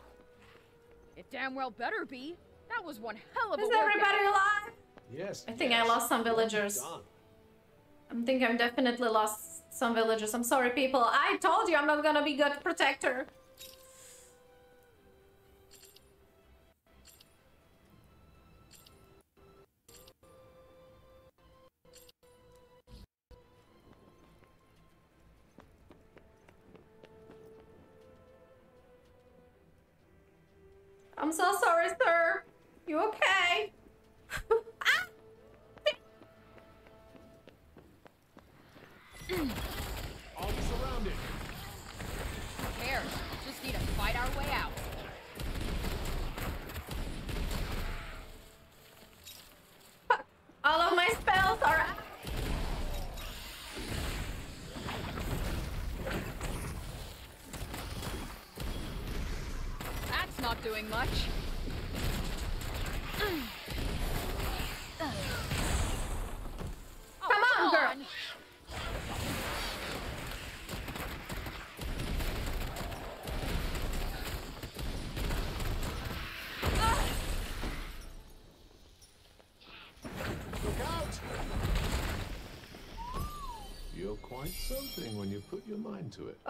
It damn well better be. That was one hell of a Is workout. everybody alive? Yes. I think I lost some villagers. done. I think I'm definitely lost some villagers. I'm sorry, people. I told you I'm not gonna be good protector.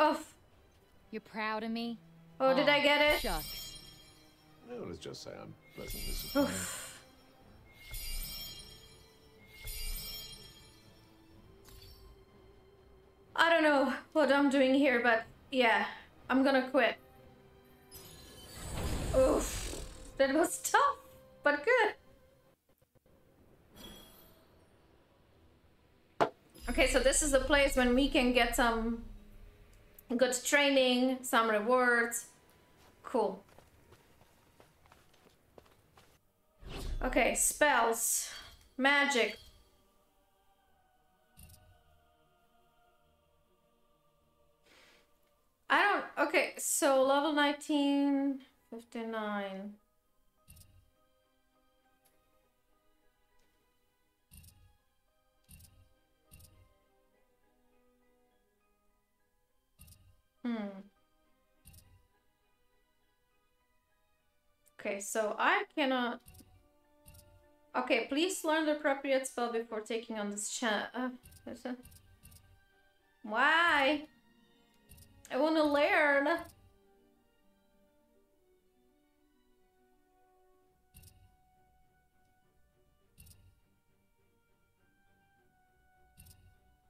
Mind to it. Oh, You proud of me? oh, did I get it? Shucks. No, let's just say I'm pleasantly surprised. I don't know what I'm doing here, but yeah. I'm gonna quit. Oof. That was tough, but good. Okay, so this is the place when we can get some good training, some rewards. Cool. Okay, spells, magic. I don't, okay, so level 19, 59. Hmm. Okay, so I cannot... Okay, please learn the appropriate spell before taking on this chat. Uh, it- Why? I want to learn.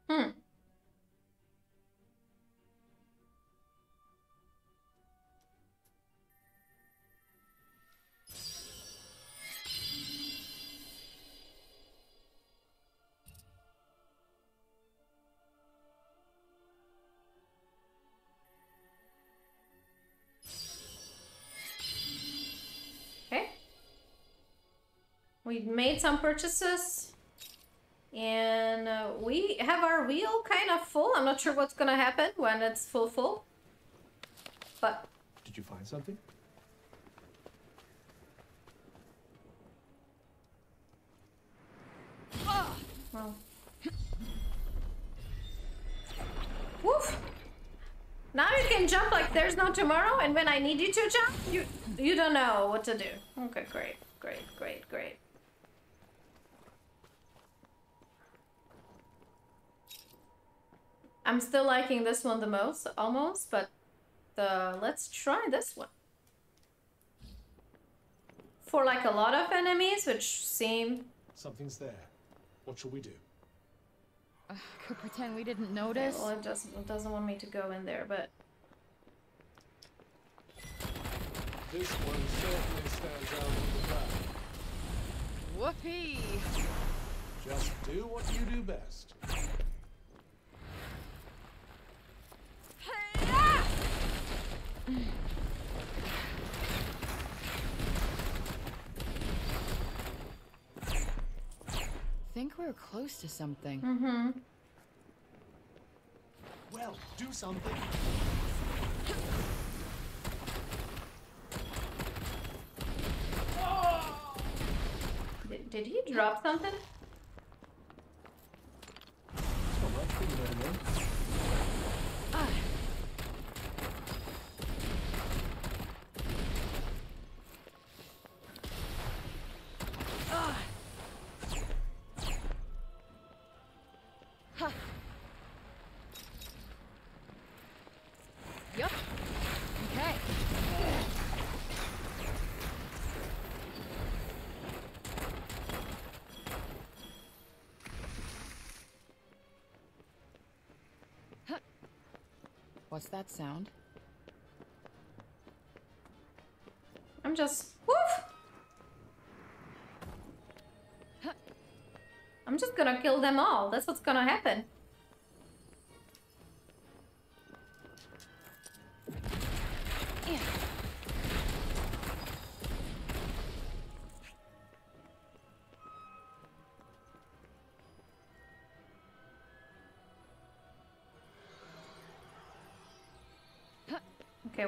Hmm. We made some purchases. And uh, we have our wheel kind of full. I'm not sure what's gonna happen when it's full full. But Did you find something? well. Woof! Now you can jump like there's no tomorrow, and when I need you to jump, you you don't know what to do. Okay, great, great, great, great. I'm still liking this one the most, almost, but the let's try this one. For like a lot of enemies, which seem Something's there. What shall we do? Could pretend we didn't Okay, notice. well, it doesn't, it doesn't want me to go in there, but This one certainly stands out in the crowd. Whoopee! Just do what you do best. Think we're close to something. mm-hmm. Well, do something. Did, did he drop something? What's that sound? I'm just woof. I'm just gonna kill them all. That's what's gonna happen.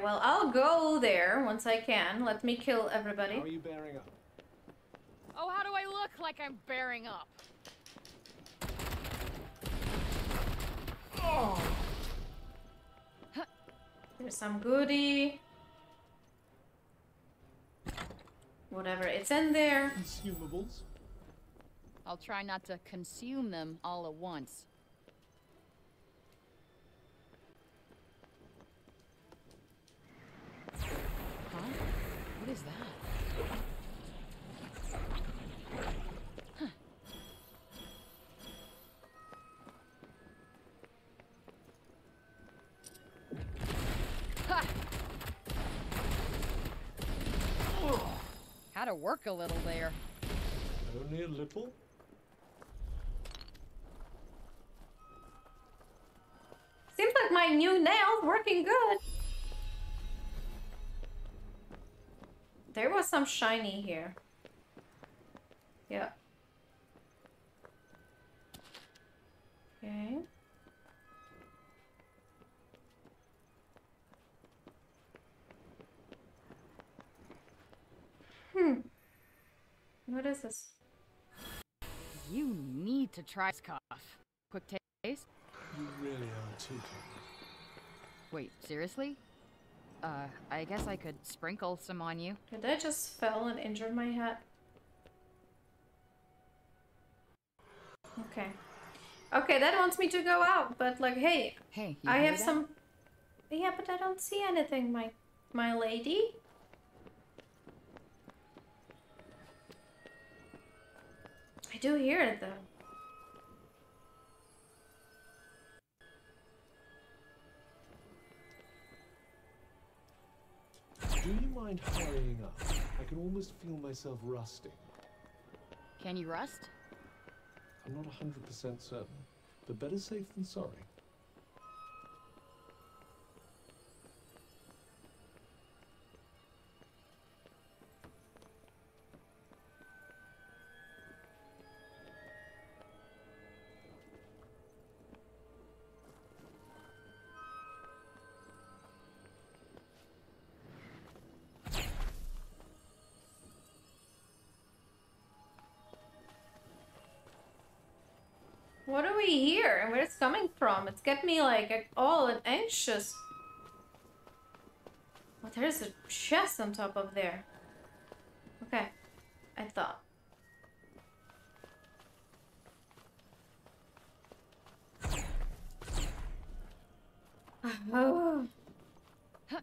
Well, I'll go there once I can. Let me kill everybody. How are you bearing up? Oh, how do I look like I'm bearing up? Oh. There's some goodie. Whatever, it's in there. Consumables? I'll try not to consume them all at once. Huh? What is that? Huh. Ha! Had to work a little there. Only a little? Seems like my new nails working good. There was some shiny here. Yeah. Okay. Hmm. What is this? You need to try this cough. Quick taste? You really are too kind. Wait, seriously? Uh, I guess I could sprinkle some on you. Did I just fell and injured my head? Okay. Okay, that wants me to go out, but like, hey, Hey, you I have that? some. Yeah, but I don't see anything, my my lady. Do hear it though. Do you mind hurrying up? I can almost feel myself rusting. Can you rust? I'm not 100% certain, but better safe than sorry. Hear and where it's coming from? It's got me like all anxious. Oh, there's a chest on top of there. Okay, I thought. Oh.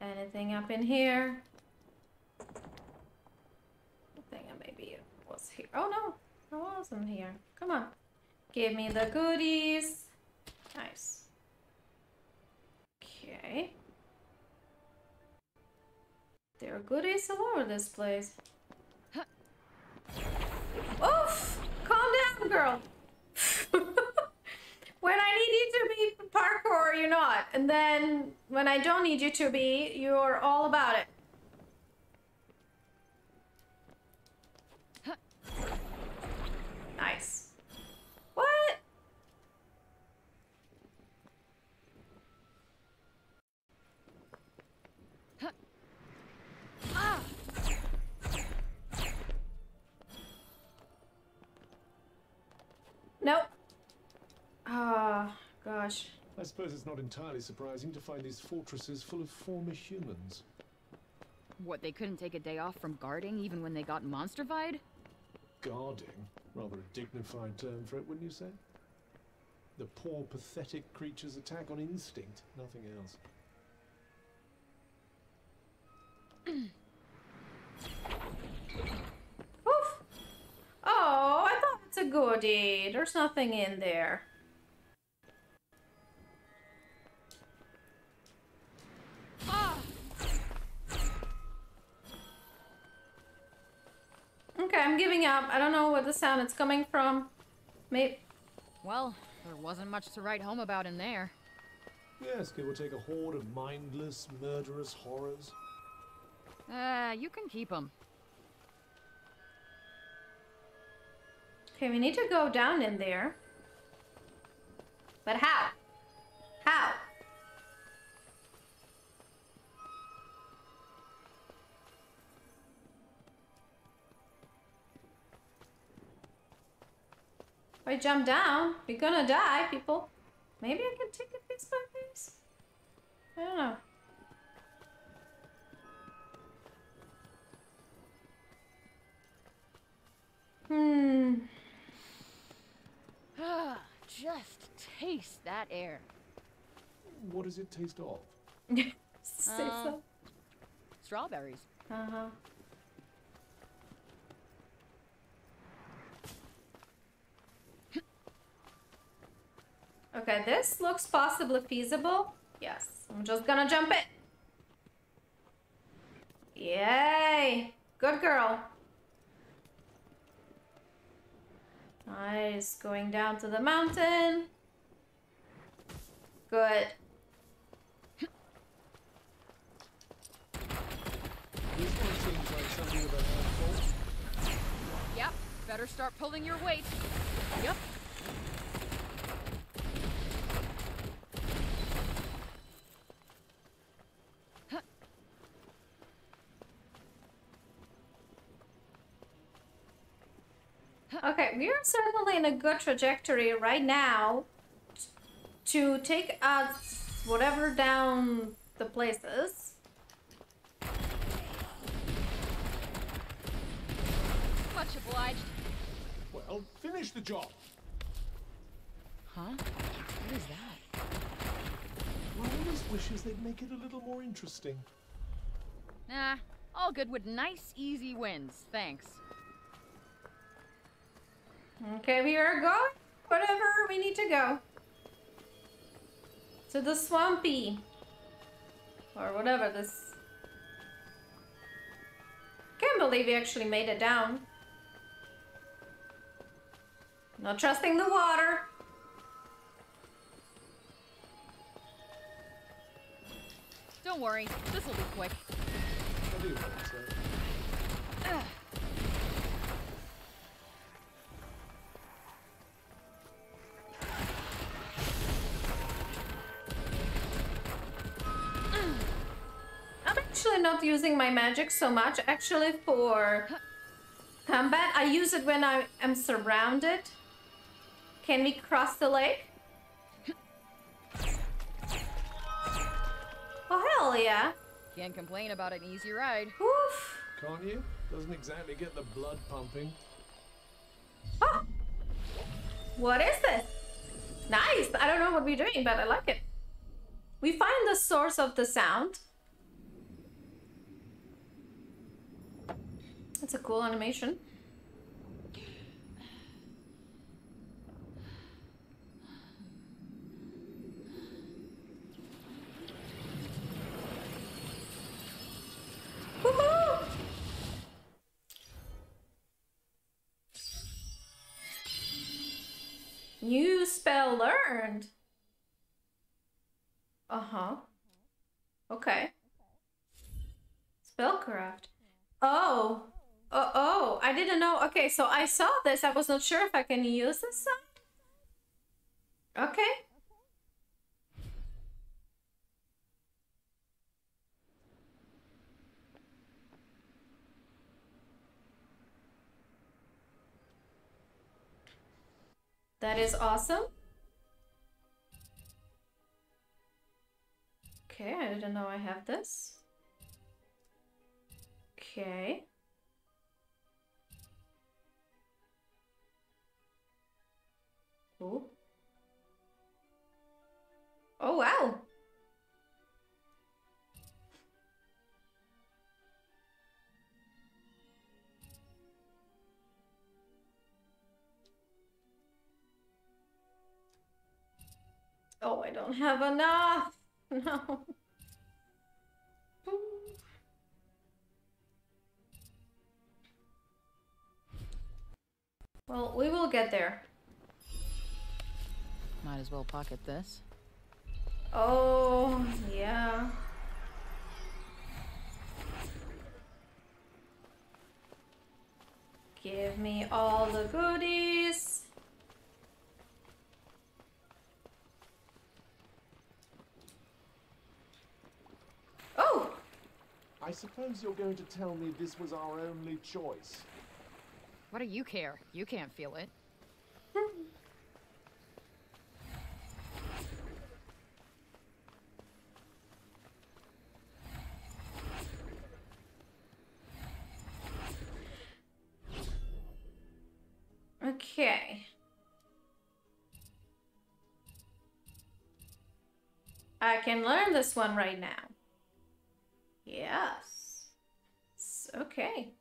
Anything up in here? Think maybe it was here. Oh no, I wasn't here. Come on. Give me the goodies. Nice. Okay. There are goodies all over this place. Oof! Calm down, girl. when I need you to be parkour, you're not. And then when I don't need you to be, you're all about it. Nice. What? Nope. Ah, gosh. I suppose it's not entirely surprising to find these fortresses full of former humans. What, they couldn't take a day off from guarding even when they got monsterfied? Guarding? Rather a dignified term for it, wouldn't you say? The poor, pathetic creatures attack on instinct, nothing else. Oof. Oh, I thought it's a goodie. There's nothing in there. Okay, I'm giving up. I don't know where the sound is coming from. Maybe. Well, there wasn't much to write home about in there. Yes, give or take a horde of mindless, murderous horrors. Uh, you can keep them. Okay, we need to go down in there. But how? How? If I jump down, we're gonna die, people. Maybe I can take it piece by piece? I don't know. Hmm. Ah, Just taste that air. What does it taste of? Say Uh. so. Strawberries. Uh-huh. Okay, this looks possibly feasible. Yes, I'm just gonna jump it. Yay! Good girl. Nice. Going down to the mountain. Good. Yep, better start pulling your weight. Yep. Okay, we are certainly in a good trajectory right now to take us whatever down the places. Much obliged. Well, finish the job. Huh? What is that? One always wishes they'd make it a little more interesting. Nah, all good with nice, easy wins. Thanks. Okay, we are going whatever we need to go. To the swampy. Or whatever this. Can't believe we actually made it down. Not trusting the water. Don't worry, this'll be quick. Not using my magic so much. Actually, for combat, I use it when I am surrounded. Can we cross the lake? Oh, hell yeah. Can't complain about an easy ride. Oof. Can't you? Doesn't exactly get the blood pumping. Oh. What is this? Nice. I don't know what we're doing, but I like it. We find the source of the sound. That's a cool animation. New spell learned. Uh huh. Okay. Spellcraft. Oh. Oh, oh, I didn't know. Okay, so I saw this. I was not sure if I can use this side. Okay. That is awesome. Okay, I didn't know I have this. Okay. Ooh. Oh, wow. Oh, I don't have enough. No. Well, we will get there. Might as well pocket this. Oh, yeah. Give me all the goodies. Oh, I suppose you're going to tell me this was our only choice. What do you care? You can't feel it. I can learn this one right now. Yes. S- Okay.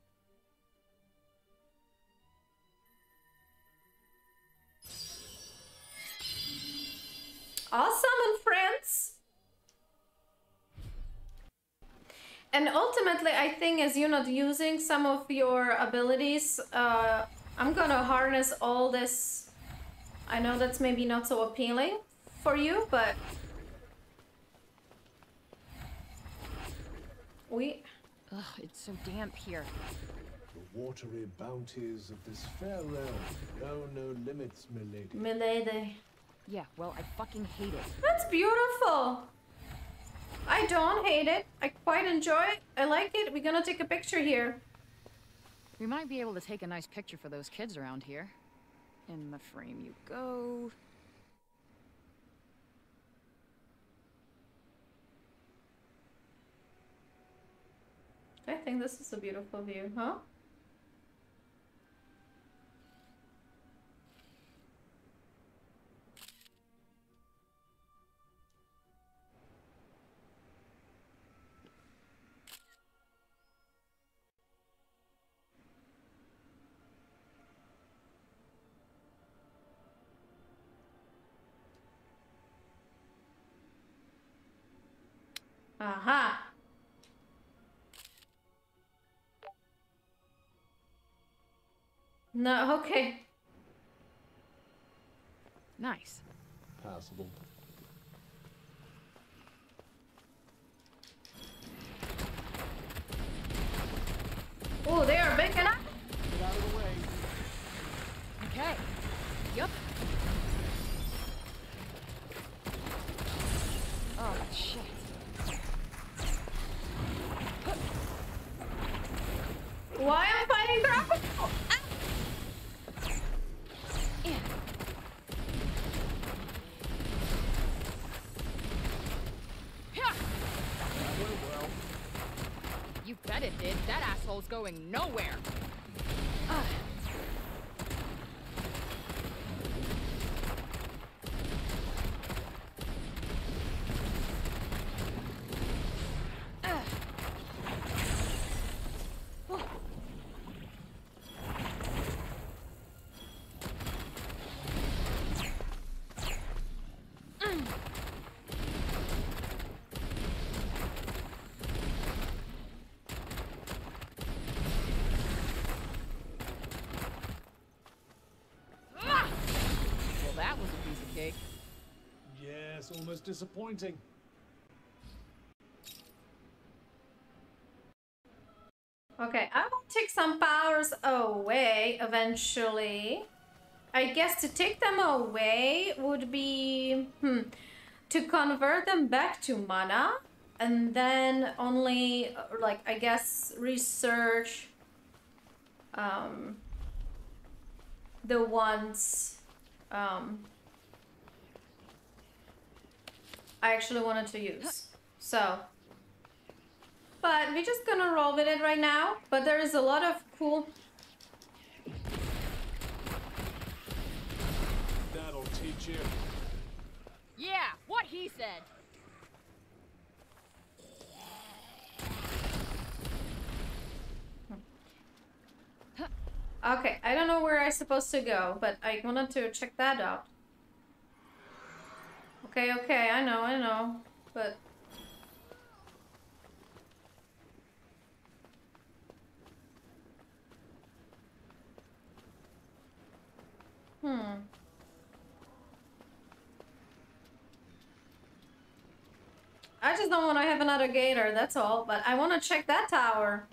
Awesome and friends. And ultimately, I think as you're not using some of your abilities, uh, I'm gonna harness all this. I know that's maybe not so appealing for you, but we Ugh, it's so damp here. The watery bounties of this fair realm know no limits, milady. milady. Yeah, well, I fucking hate it. That's beautiful. I don't hate it. I quite enjoy it. I like it. We're gonna take a picture here. We might be able to take a nice picture for those kids around here. In the frame you go. I think this is a beautiful view, huh? Aha. No, okay. Nice. Passable. Oh, they are big enough. Get out of the way. Okay. Yup. Oh, shit. Why am I fighting Draco? Yeah. Yeah. That went well. You bet it did. That asshole's going nowhere. Ugh. Ugh. Oh. Mm. Ah! Well, that was a piece of cake. Yes, almost disappointing. Okay, I will take some powers away eventually. I guess to take them away would be hmm, to convert them back to mana and then only uh, like I guess research um the ones um I actually wanted to use. So but we're just gonna roll with it right now. But there is a lot of cool. That'll teach you. Yeah, what he said. Okay, I don't know where I'm supposed to go, but I wanted to check that out. Okay, okay, I know, I know, but. Hmm. I just don't want to have another gator, that's all. But I want to check that tower.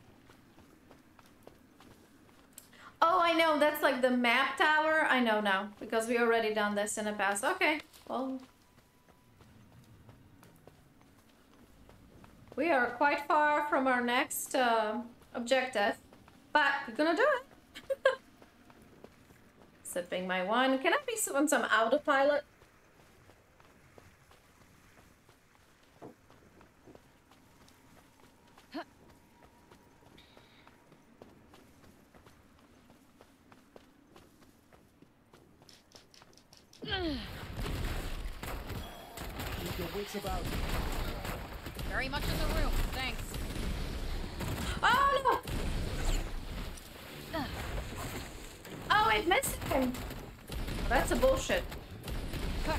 Oh, I know. That's like the map tower. I know now. Because we already done this in the past. Okay. Well. We are quite far from our next uh, objective. But we're gonna do it. Sipping my wine. Can I be on some autopilot? About. Very much in the room, thanks. Oh no! Oh, it missed him. That's a bullshit. Huh.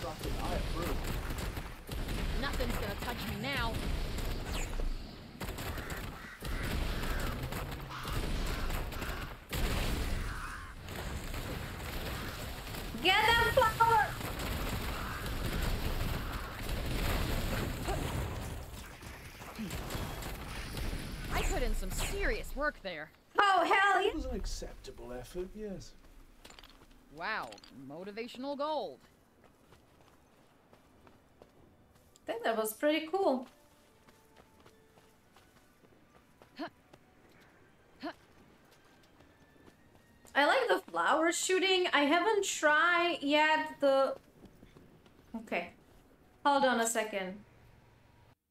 Fuck it, I approve. Nothing's gonna touch me now. Get them flower! I put in some serious work there. Oh, hell yeah! It was an acceptable effort, yes. Wow, motivational gold. I think that was pretty cool. I like the flower shooting. I haven't tried yet the... Okay. Hold on a second.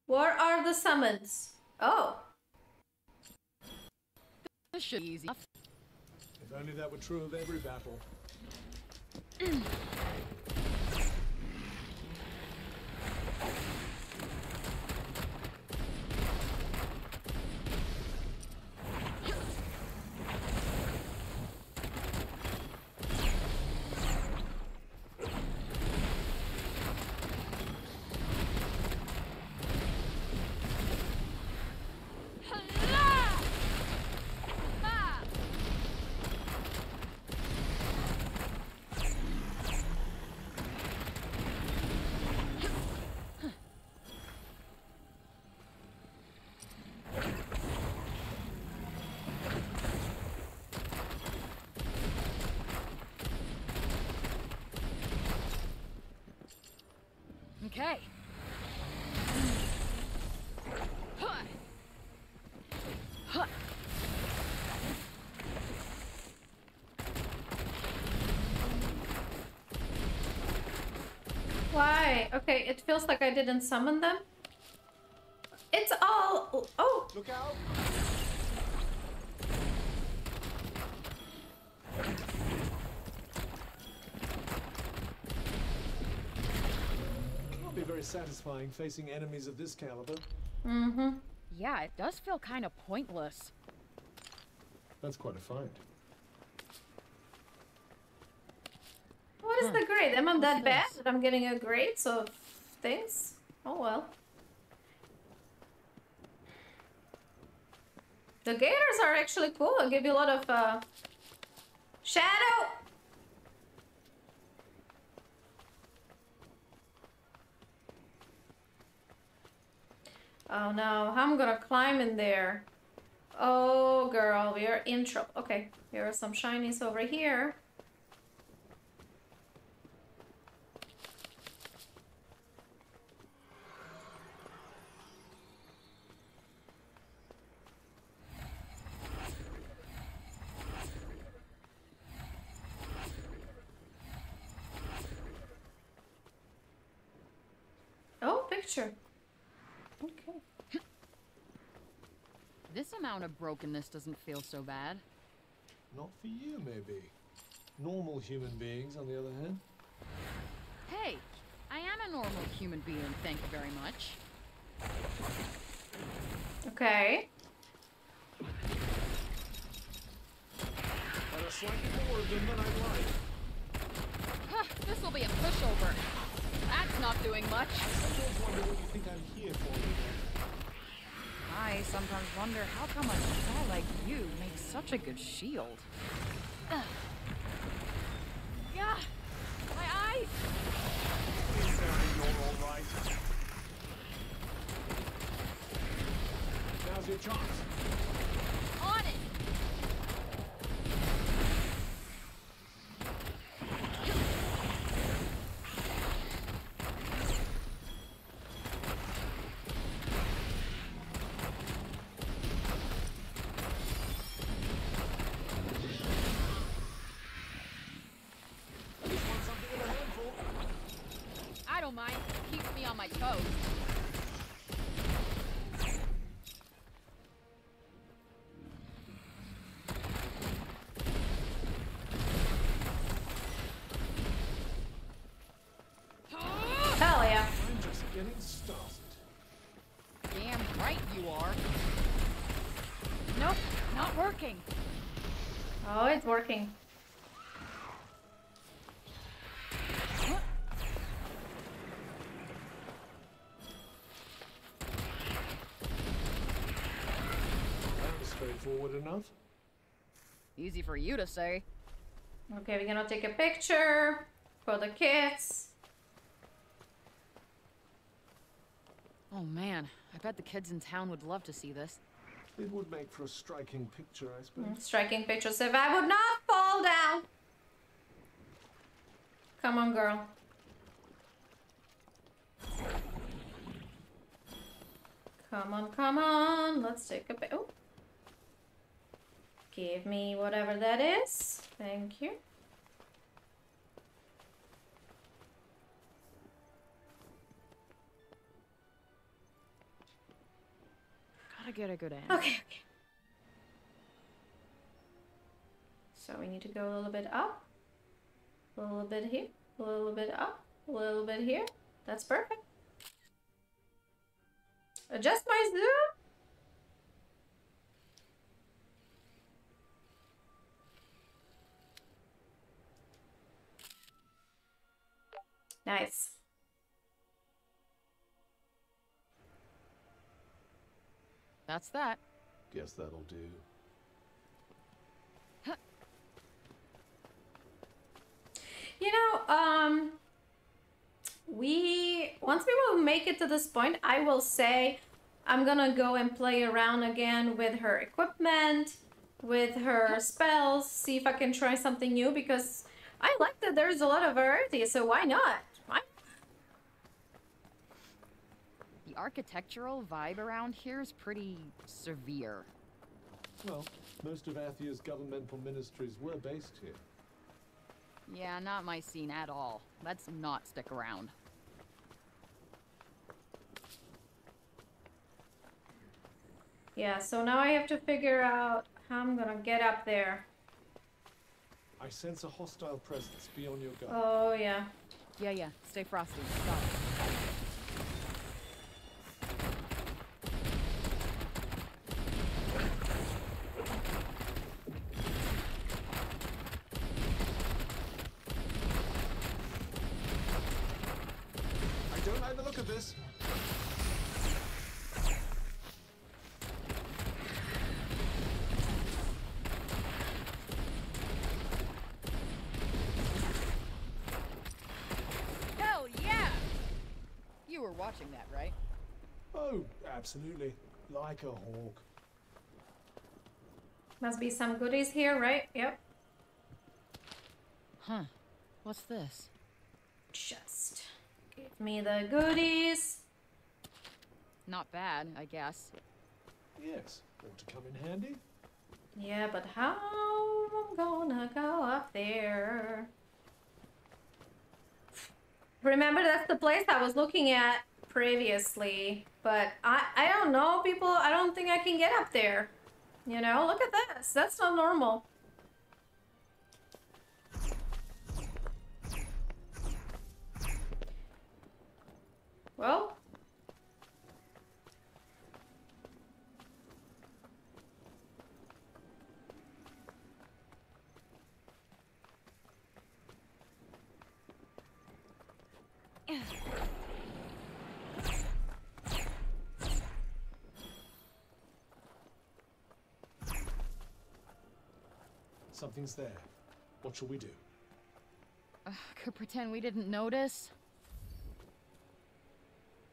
Where are the summons? Oh. This should be easy. enough. If only that were true of every battle. Okay. Huh. Huh. Why? Okay, it feels like I didn't summon them. It's all... Oh! Look out! Not be very satisfying facing enemies of this caliber. Mm-hmm. Yeah, it does feel kind of pointless. That's quite a find. Is the grade? Am I that bad that I'm getting a grade of things? Oh well. The gators are actually cool. I'll give you a lot of uh shadow. Oh no, I'm gonna climb in there. Oh girl, we are in trouble. Okay, here are some shinies over here. Oh, picture. Okay. This amount of brokenness doesn't feel so bad. Not for you, maybe. Normal human beings, on the other hand. Hey, I am a normal human being, thank you very much. Okay. But a slightly more than I'd like. Huh, this'll be a pushover. That's not doing much. Sometimes wonder what you think I'm here for. I sometimes wonder how come a guy like you makes such a good shield. Ugh. Yeah, my eyes. Please tell me you're all right. Now's your chance. it's working. straightforward enough. Easy for you to say. Okay, we're gonna take a picture for the kids. Oh man, I bet the kids in town would love to see this. It would make for a striking picture, I suppose. Mm, striking pictures. If I would not fall down. Come on, girl. Come on, come on. Let's take a bit. Oh. Give me whatever that is. Thank you. Get a good Okay, okay. So we need to go a little bit up, a little bit here, a little bit up, a little bit here. That's perfect. Adjust my zoom. Nice. That's that. Guess that'll do. You know, um, we once we will make it to this point, I will say I'm gonna go and play around again with her equipment, with her spells, see if I can try something new because I like that there's a lot of variety. So why not? Why? The architectural vibe around here is pretty severe. Well, most of Athia's governmental ministries were based here. Yeah, not my scene at all. Let's not stick around. Yeah. So now I have to figure out how I'm gonna get up there. I sense a hostile presence. Be on your oh, guard. Oh yeah. Yeah, yeah, stay frosty. Got it. I don't like the look of this. Hell yeah! You were watching that, right? Oh, absolutely. Like a hawk. Must be some goodies here, right? Yep. Huh. What's this? Just give me the goodies. Not bad, I guess. Yes, ought to come in handy. Yeah, but how I'm gonna go up there? Remember, that's the place I was looking at previously. But I, I don't know, people. I don't think I can get up there. You know, look at this. That's not normal. Well, Something's there. What shall we do? Could pretend we didn't notice.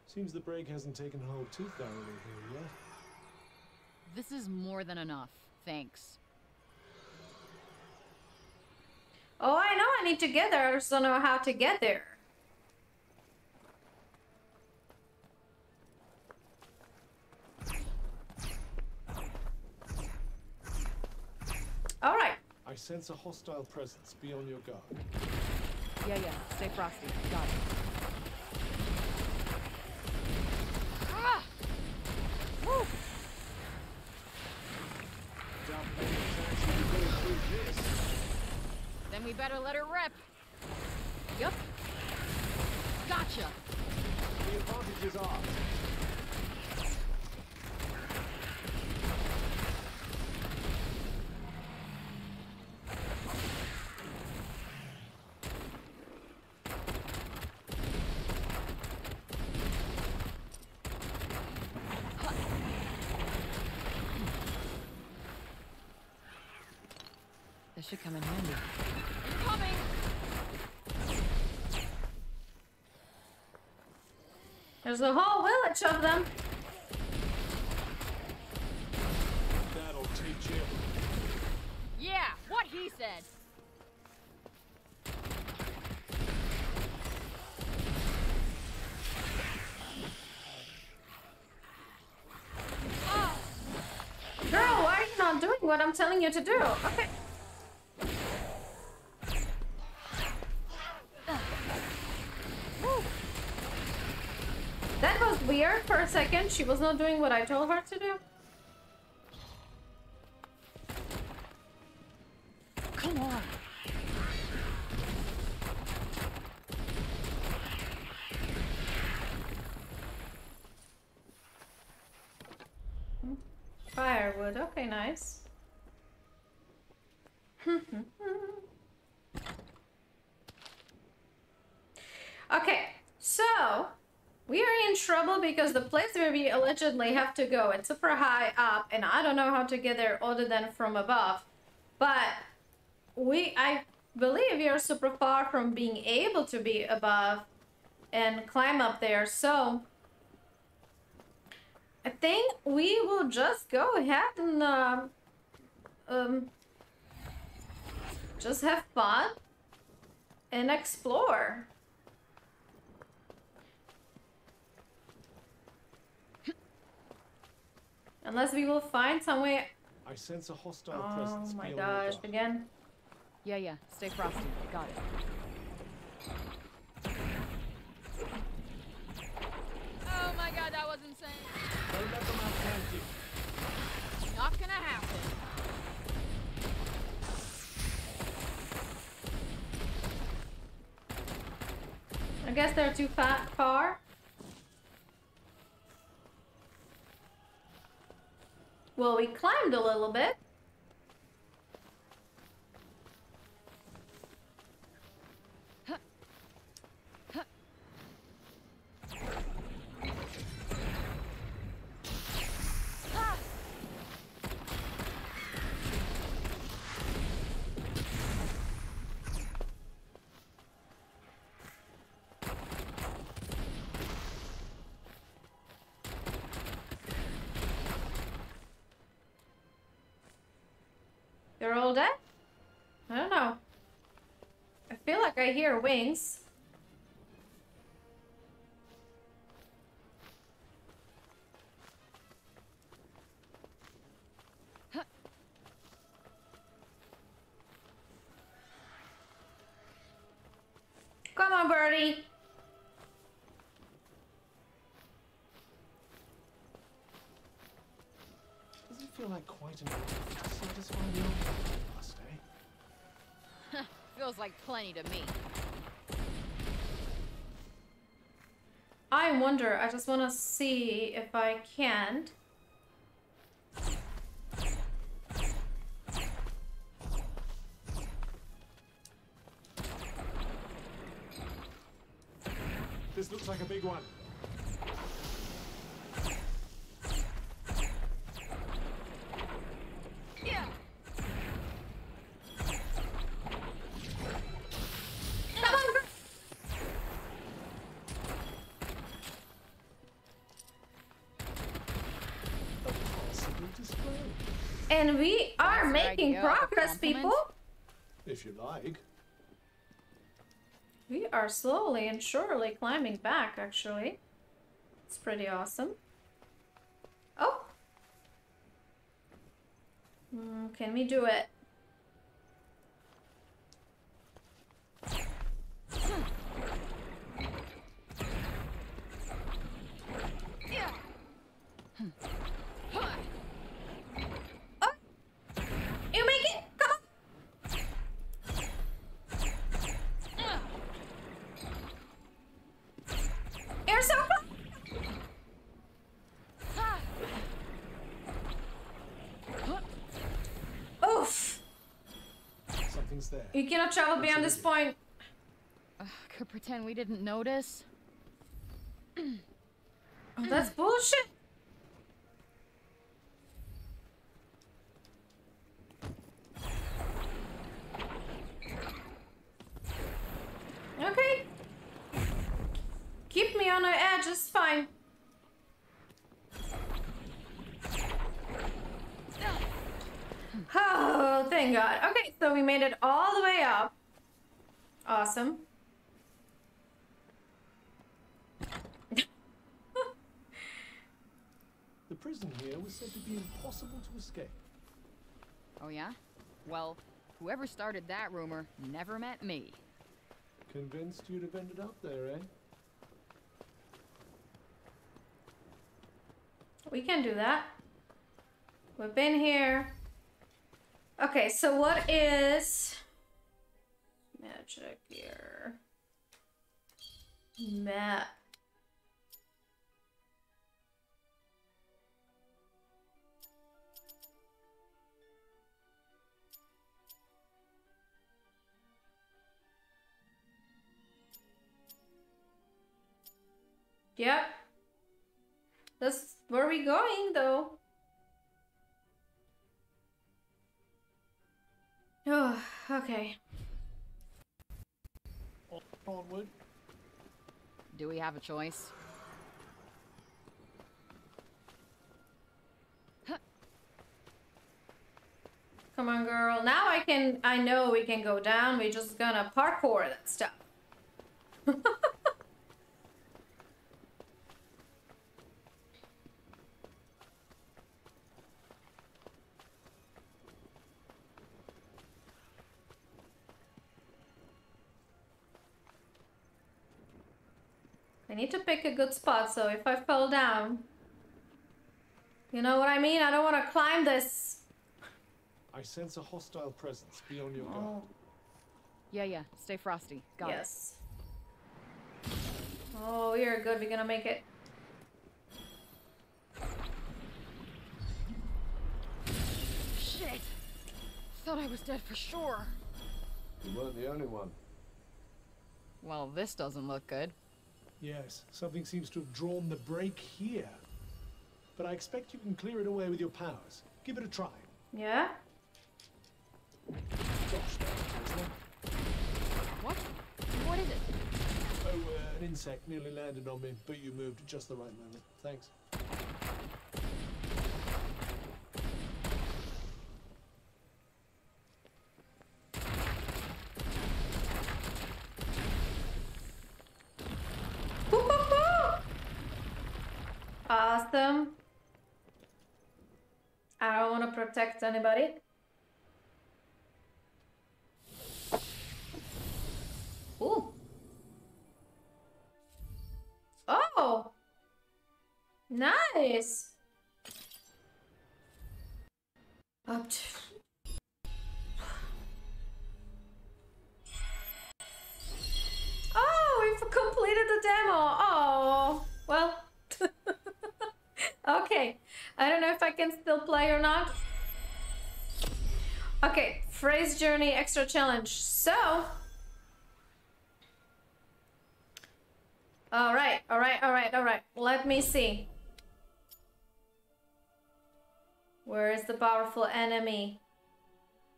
Seems the break hasn't taken hold too thoroughly here yet. This is more than enough. Thanks. oh, I know I need to get there. I just don't know how to get there. All right. I sense a hostile presence. Be on your guard. Yeah, yeah, stay frosty. Got it. Ah! Woo! Doubt Bennett's actually go through this. Then we better let her rip. Yup. Gotcha. The advantage is ours. Come in handy. Incoming! There's a whole village of them. That'll teach you. Yeah, what he said. Girl, why are you not doing what I'm telling you to do? Okay. That was weird for a second. She was not doing what I told her to do. Come on. Hmm? Firewood. Okay, nice. okay, so we are in trouble because the place where we allegedly have to go it's super high up, and I don't know how to get there other than from above. But we, I believe, we are super far from being able to be above and climb up there. So I think we will just go ahead and um, um, just have fun and explore. Unless we will find some way. I sense a hostile Oh presence my beyond gosh! the. Again. Yeah, yeah, stay frosty. Got it. Oh my god, that was insane. Don't let them outflank you. Not gonna happen. I guess they're too fat far. Well, we climbed a little bit. They're all dead? I don't know. I hear wings. Like plenty to me. I wonder, I just want to see if I can't. This looks like a big one. Yeah. Come on, bir- A possible display. And we are That's the making idea of a progress, compliment. people. If you like. We are slowly and surely climbing back, actually. It's pretty awesome. Oh! Mm, can we do it? Yeah. Oh! You make it! Come on! You're so close! Oof! Something's there. You cannot this point. Could pretend we didn't notice. Oh, that's bullshit. fine. Oh, thank God. Okay, so we made it all the way up. Awesome. The prison here was said to be impossible to escape. Oh, yeah? Well, whoever started that rumor never met me. Convinced you'd have ended up there, eh? We can do that. We've been here. Okay, so what is magic gear? Map. Yep. That's where we going though. Oh, okay. Onward. Do we have a choice? Come on, girl. Now I can. I know we can go down. We're just gonna parkour that stuff. need to pick a good spot, so if I fall down... You know what I mean? I don't want to climb this. I sense a hostile presence. Be on your guard. Oh, Yeah, yeah. Stay frosty. Got it. yes. Oh, we are good. We're gonna make it. Shit! Thought I was dead for sure. You weren't the only one. Well, this doesn't look good. Yes, something seems to have drawn the break here. But I expect you can clear it away with your powers. Give it a try. Yeah? Gosh, that's prisoner. What? What is it? Oh, uh, an insect nearly landed on me, but you moved at just the right moment. Thanks. Woo-hoo-hoo! Awesome. I don't want to protect anybody. Ooh. Oh. Nice. Up to... Oh, we've completed the demo. Oh, well. okay. I don't know if I can still play or not. Okay, phrase journey extra challenge. So. All right, all right, all right, all right. Let me see. Where is the powerful enemy?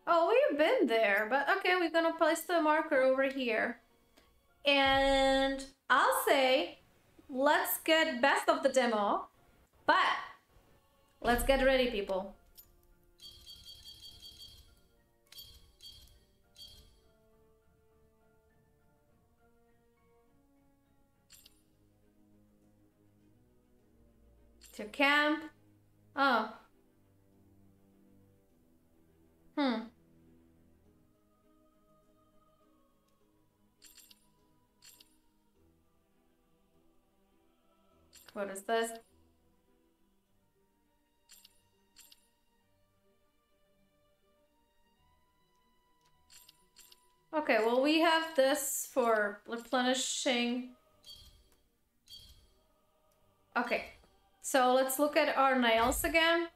Oh, we've been there, but okay, we're gonna place the marker over here. And I'll say, let's get best of the demo, but let's get ready, people. To camp. Oh. Hmm. What is this? Okay, well, we have this for replenishing. Okay, so let's look at our nails again.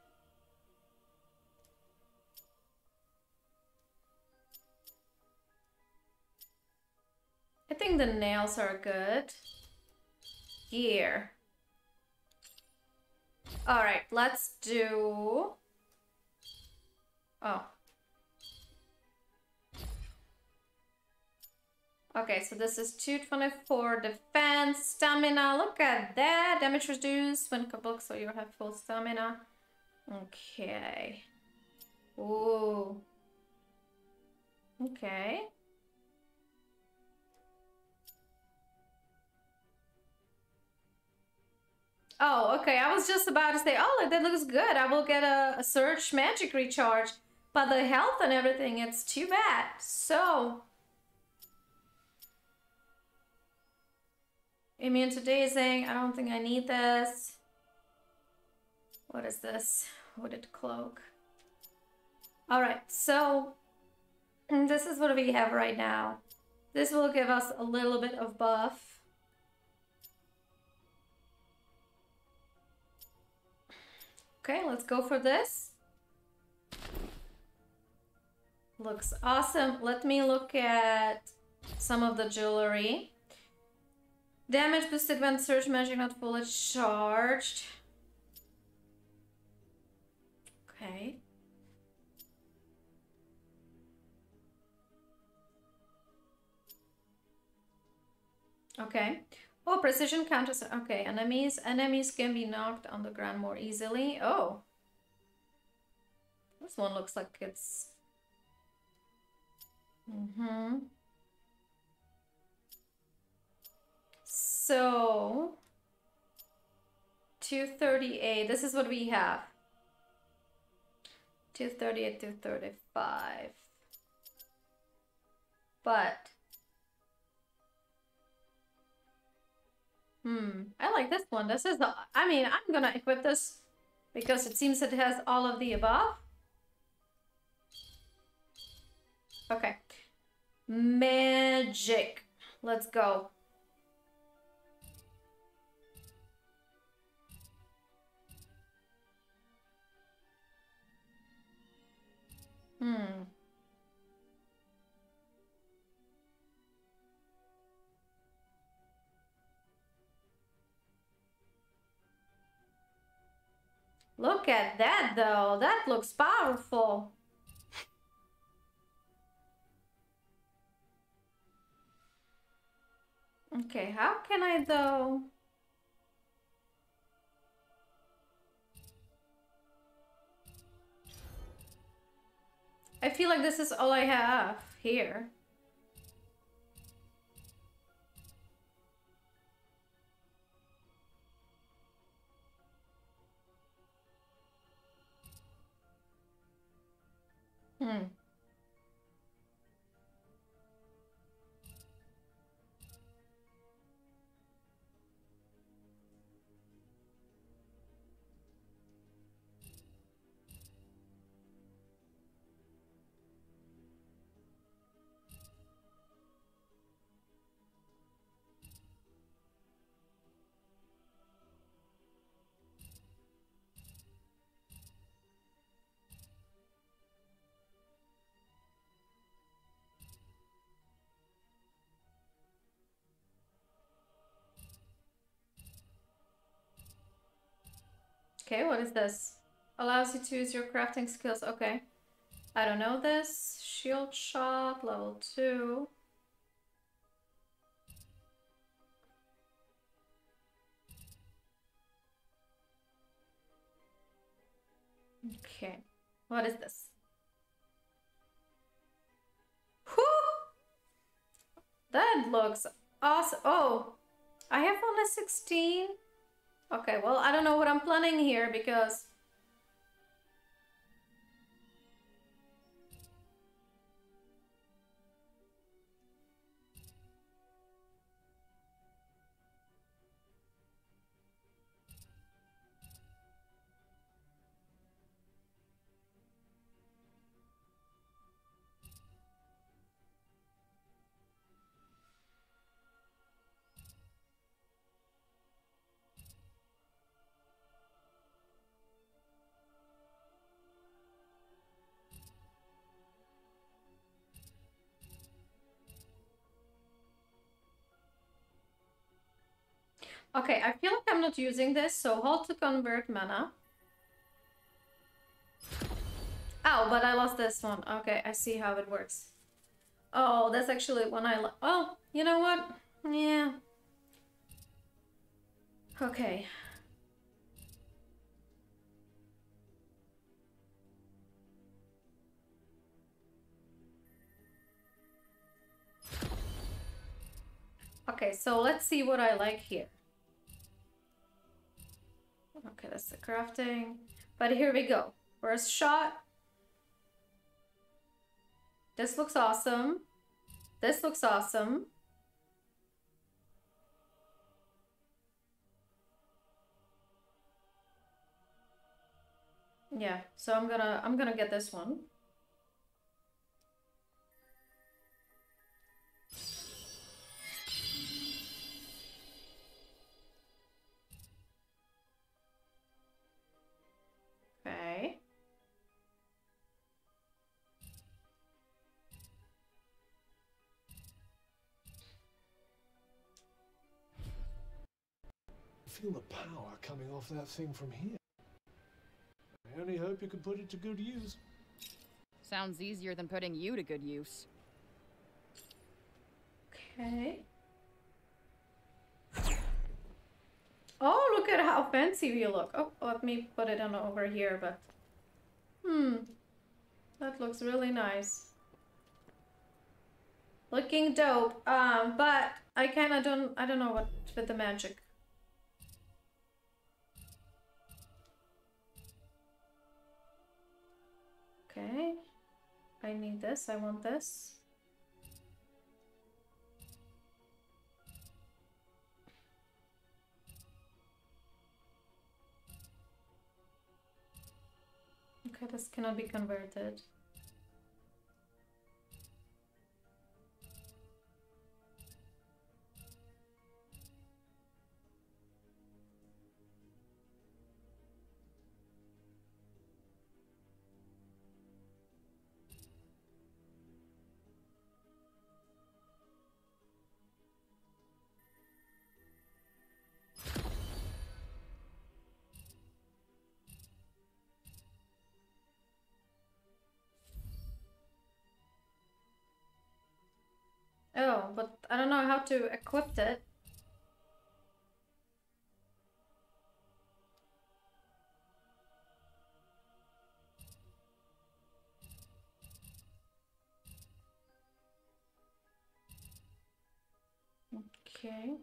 I think the nails are good. Here. All right, let's do. Oh. Okay, so this is 224 defense, stamina. Look at that. Damage reduced when coupled, so you have full stamina. Okay. Ooh. Okay. Oh, okay. I was just about to say, oh, that looks good. I will get a, a surge magic recharge. But the health and everything, it's too bad. So, immune to dazing. I don't think I need this. What is this? Hooded cloak. All right, so this is what we have right now. This will give us a little bit of buff. Okay, let's go for this. Looks awesome. Let me look at some of the jewelry. Damage boosted when surge magic not fully charged. Okay. Okay. Oh, precision counters. Okay, enemies. Enemies can be knocked on the ground more easily. Oh. This one looks like it's... Mm-hmm. So... 238. This is what we have. 238, 235. But... Hmm, I like this one. This is the, I mean, I'm gonna equip this because it seems it has all of the above. Okay. Magic. Let's go. Hmm. Look at that though. That looks powerful. Okay, how can I though? I feel like this is all I have here. Hmm. Okay, what is this? Allows you to use your crafting skills. Okay. I don't know this. Shield shot, level 2. Okay. What is this? Whew! That looks awesome. Oh, I have only 16. Okay, well, I don't know what I'm planning here because... Okay, I feel like I'm not using this, so hold to convert mana. Oh, but I lost this one. Okay, I see how it works. Oh, that's actually one I. Oh, you know what? Yeah. Okay. Okay, so let's see what I like here. Okay, that's the crafting. But here we go. First shot. This looks awesome. This looks awesome. Yeah, so I'm gonna I'm gonna get this one. Feel the power coming off that thing from here. I only hope you can put it to good use. Sounds easier than putting you to good use. Okay. Oh, look at how fancy we look. Oh, let me put it on over here, but... Hmm. That looks really nice. Looking dope. Um, but I kinda don't... I don't know what with the magic. Okay. I need this. I want this. Okay, this cannot be converted. Oh, but I don't know how to equip it. Okay.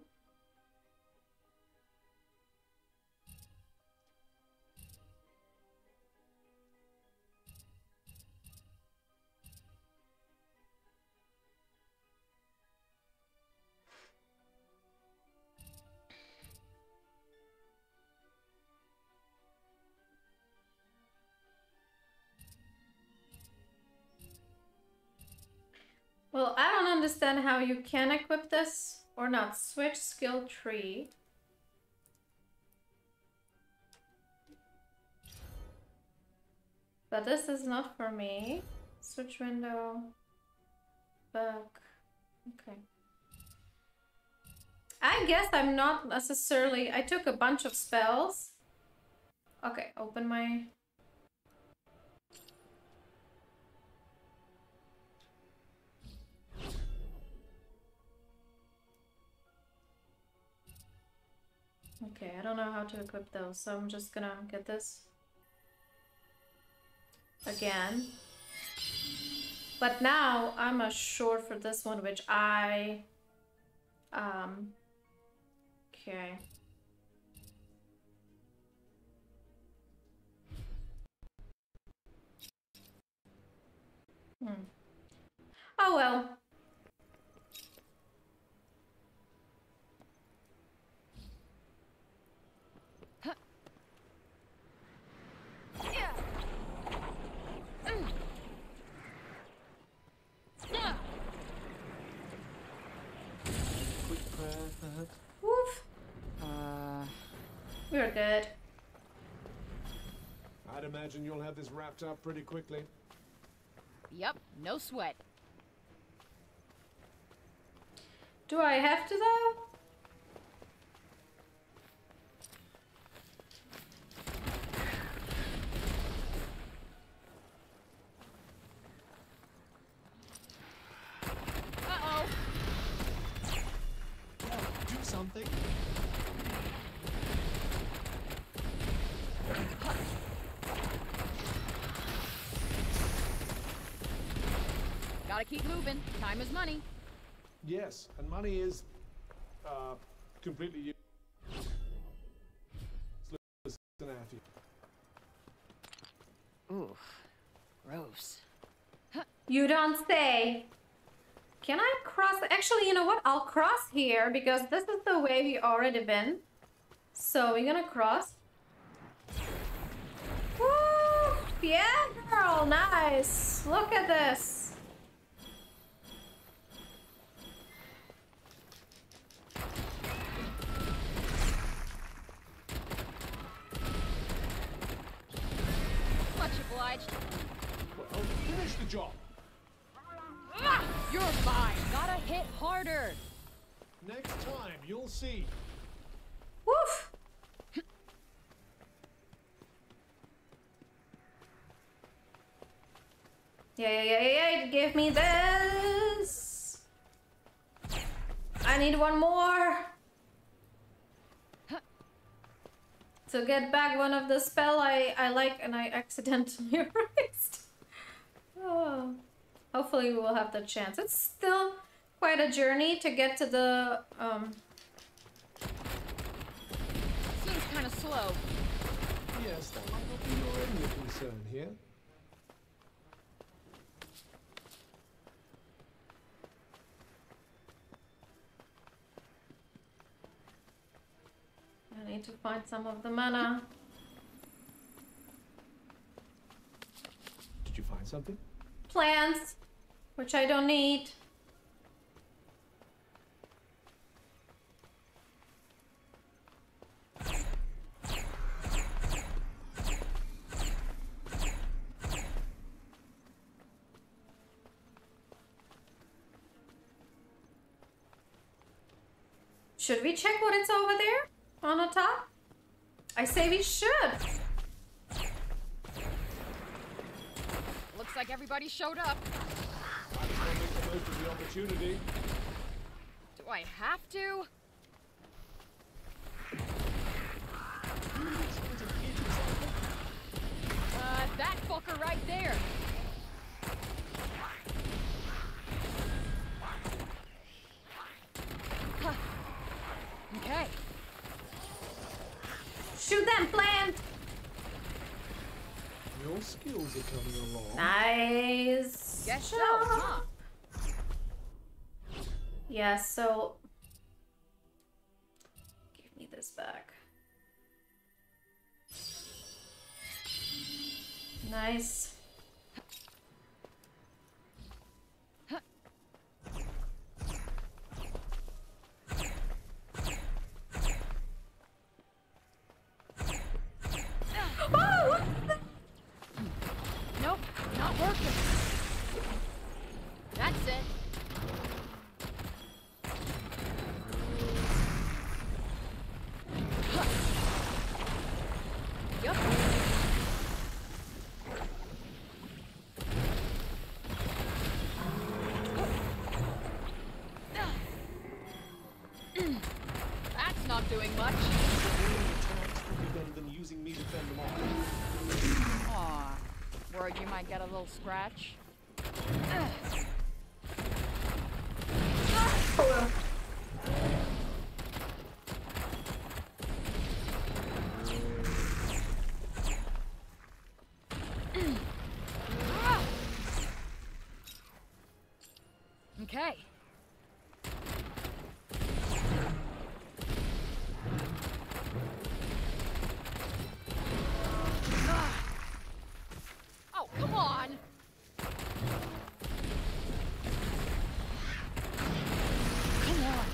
Understand how you can equip this or not. Switch skill tree. But this is not for me. Switch window. Back. Okay. I guess I'm not necessarily... I took a bunch of spells. Okay, open my... Okay, I don't know how to equip those, so I'm just gonna get this again. But now I'm a short for this one, which I um okay. Hmm. Oh well. Quick prayer, perhaps? Woof. Uh, We're good. I'd imagine you'll have this wrapped up pretty quickly. yep, no sweat. Do I have to though? Gotta keep moving. Time is money. Yes, and money is uh, completely useless in our future. Ooh, gross. You don't say. Can I cross? Actually, you know what? I'll cross here because this is the way we already been. So we're gonna cross. Woo! Yeah, girl, nice. Look at this. Much obliged. Well, finish the job. You're fine. Gotta hit harder. Next time, you'll see. Woof. Yeah, yeah, yeah, yeah. Give me this. I need one more. To get back one of the spell I, I like and I accidentally erased. Oh. Hopefully we will have the chance. It's still quite a journey to get to the um Seems kind of slow. Yes, that might not be your only concern here. I need to find some of the mana. Did you find something? Plants, which I don't need. Should we check what it's over there on the top? I say we should. Looks like everybody showed up. Do I have to? Uh, that fucker right there. Shoot them, plant! Your skills are coming along. Nice. Guess so, job. huh? Yeah, so. Give me this back. Nice. Oh, what the- Nope, not working. That's it. Yup. That's not doing much. Aw, worried you might get a little scratch? Okay. Oh, come on! Come on!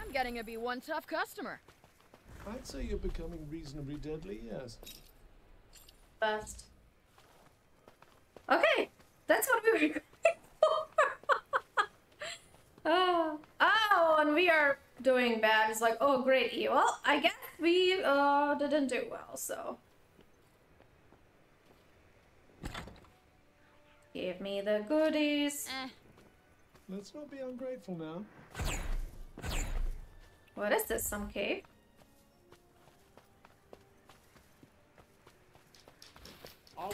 I'm getting to be one tough customer. I'd say you're becoming reasonably deadly, yes. Best. Okay, that's what we were going for. oh. oh, and we are doing bad. It's like, oh, great, E. Well, I guess we uh, didn't do well, so. Give me the goodies. Eh, Let's not be ungrateful now. What is this? Some cave? Are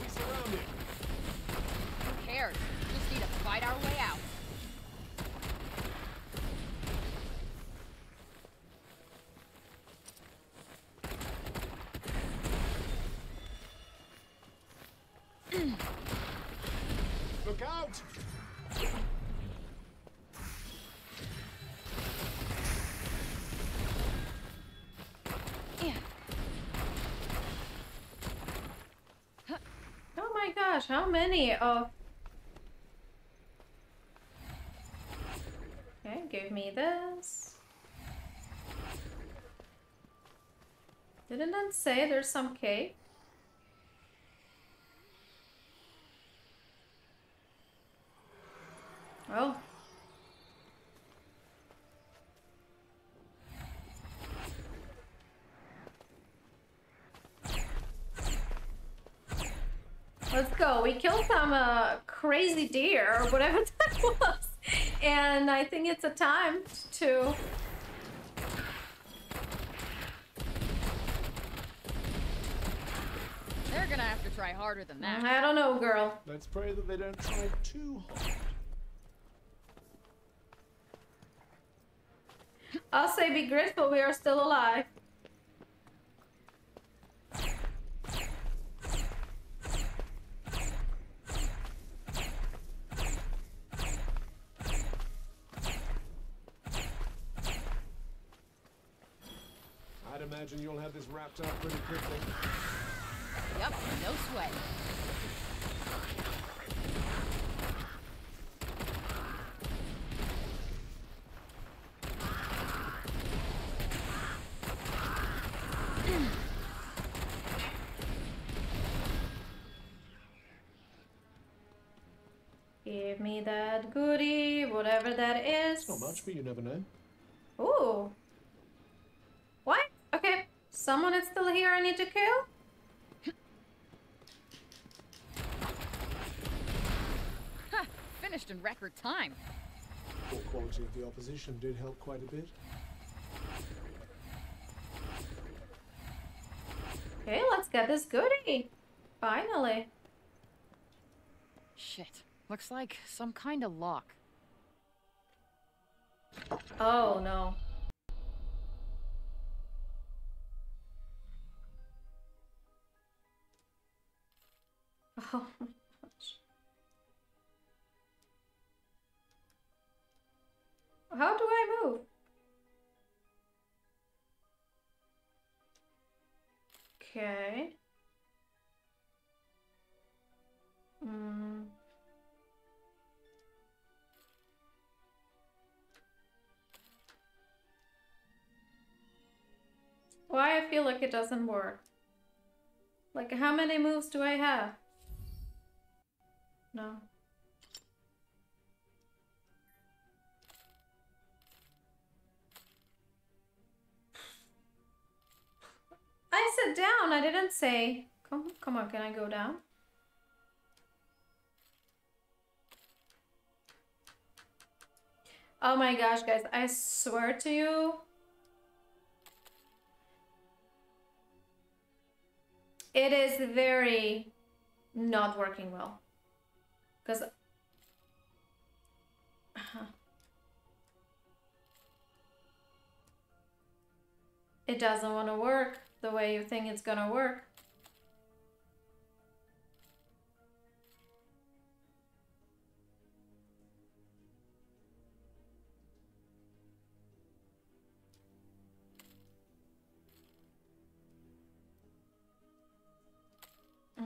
how many of... Okay, give me this. Didn't it say there's some cake? Oh. Let's go. We killed some uh, crazy deer or whatever that was. And I think it's a time to... They're gonna have to try harder than that. I don't know, girl. Let's pray that they don't try too hard. I'll say be grateful we are still alive. I'd imagine you'll have this wrapped up pretty quickly. Yep, no sweat. Give me that goodie, whatever that is. It's not much, but you never know. Ooh. What? Okay. Someone is still here I need to kill? Ha! Finished in record time. Poor quality of the opposition did help quite a bit. Okay, let's get this goodie. Finally. Shit. Looks like some kind of lock. Oh no. Oh gosh. How do I move? Okay. Hmm. Why I feel like it doesn't work. Like how many moves do I have? No. I said down, I didn't say. Come come on, can I go down? Oh my gosh, guys, I swear to you. It is very not working well. Because uh-huh. it doesn't want to work the way you think it's gonna work.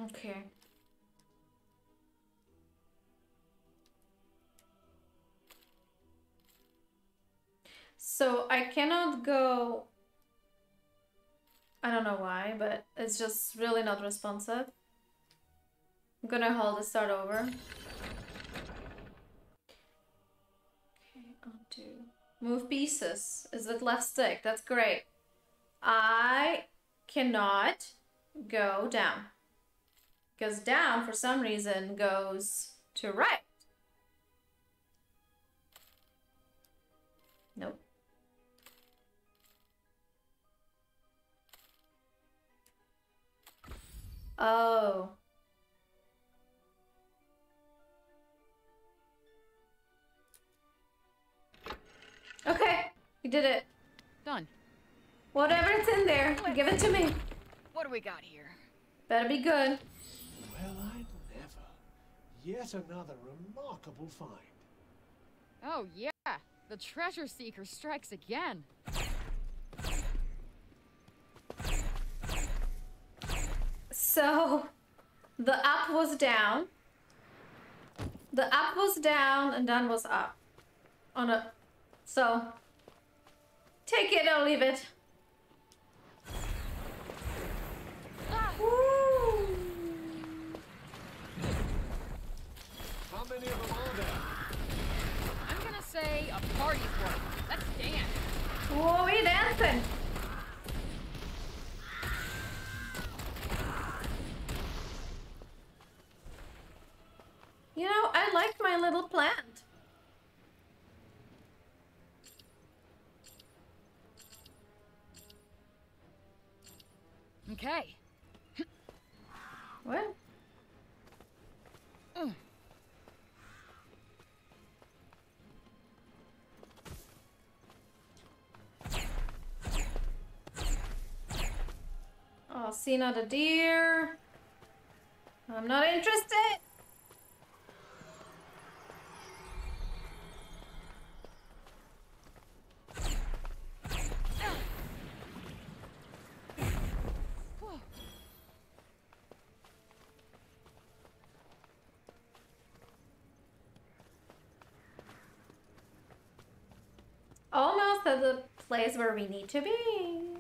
Okay. So I cannot go. I don't know why, but it's just really not responsive. I'm gonna hold the start over. Okay, undo. Move pieces. Is it left stick? That's great. I cannot go down. Because down, for some reason, goes to right. Oh. Okay, you did it. Done. Whatever's in there, give it to me. What do we got here? Better be good. Well, I'd never. Yet another remarkable find. Oh, yeah. The treasure seeker strikes again. So, the up was down. The up was down and down was up. On a. So, take it or leave it. Woo! How many of them are there? I'm gonna say a party's worth. Let's dance. Whoa, we dancing. You know, I like my little plant. Okay. What? Oh, see not a deer. I'm not interested. At the place where we need to be.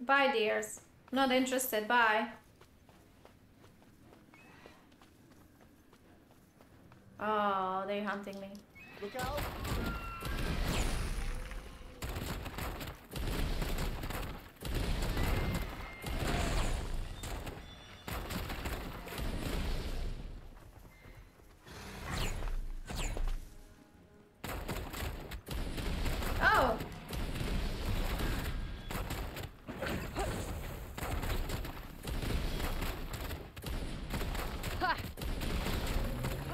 Bye, dears. Not interested. Bye. Oh, they're hunting me. Look out! Oh! Ha!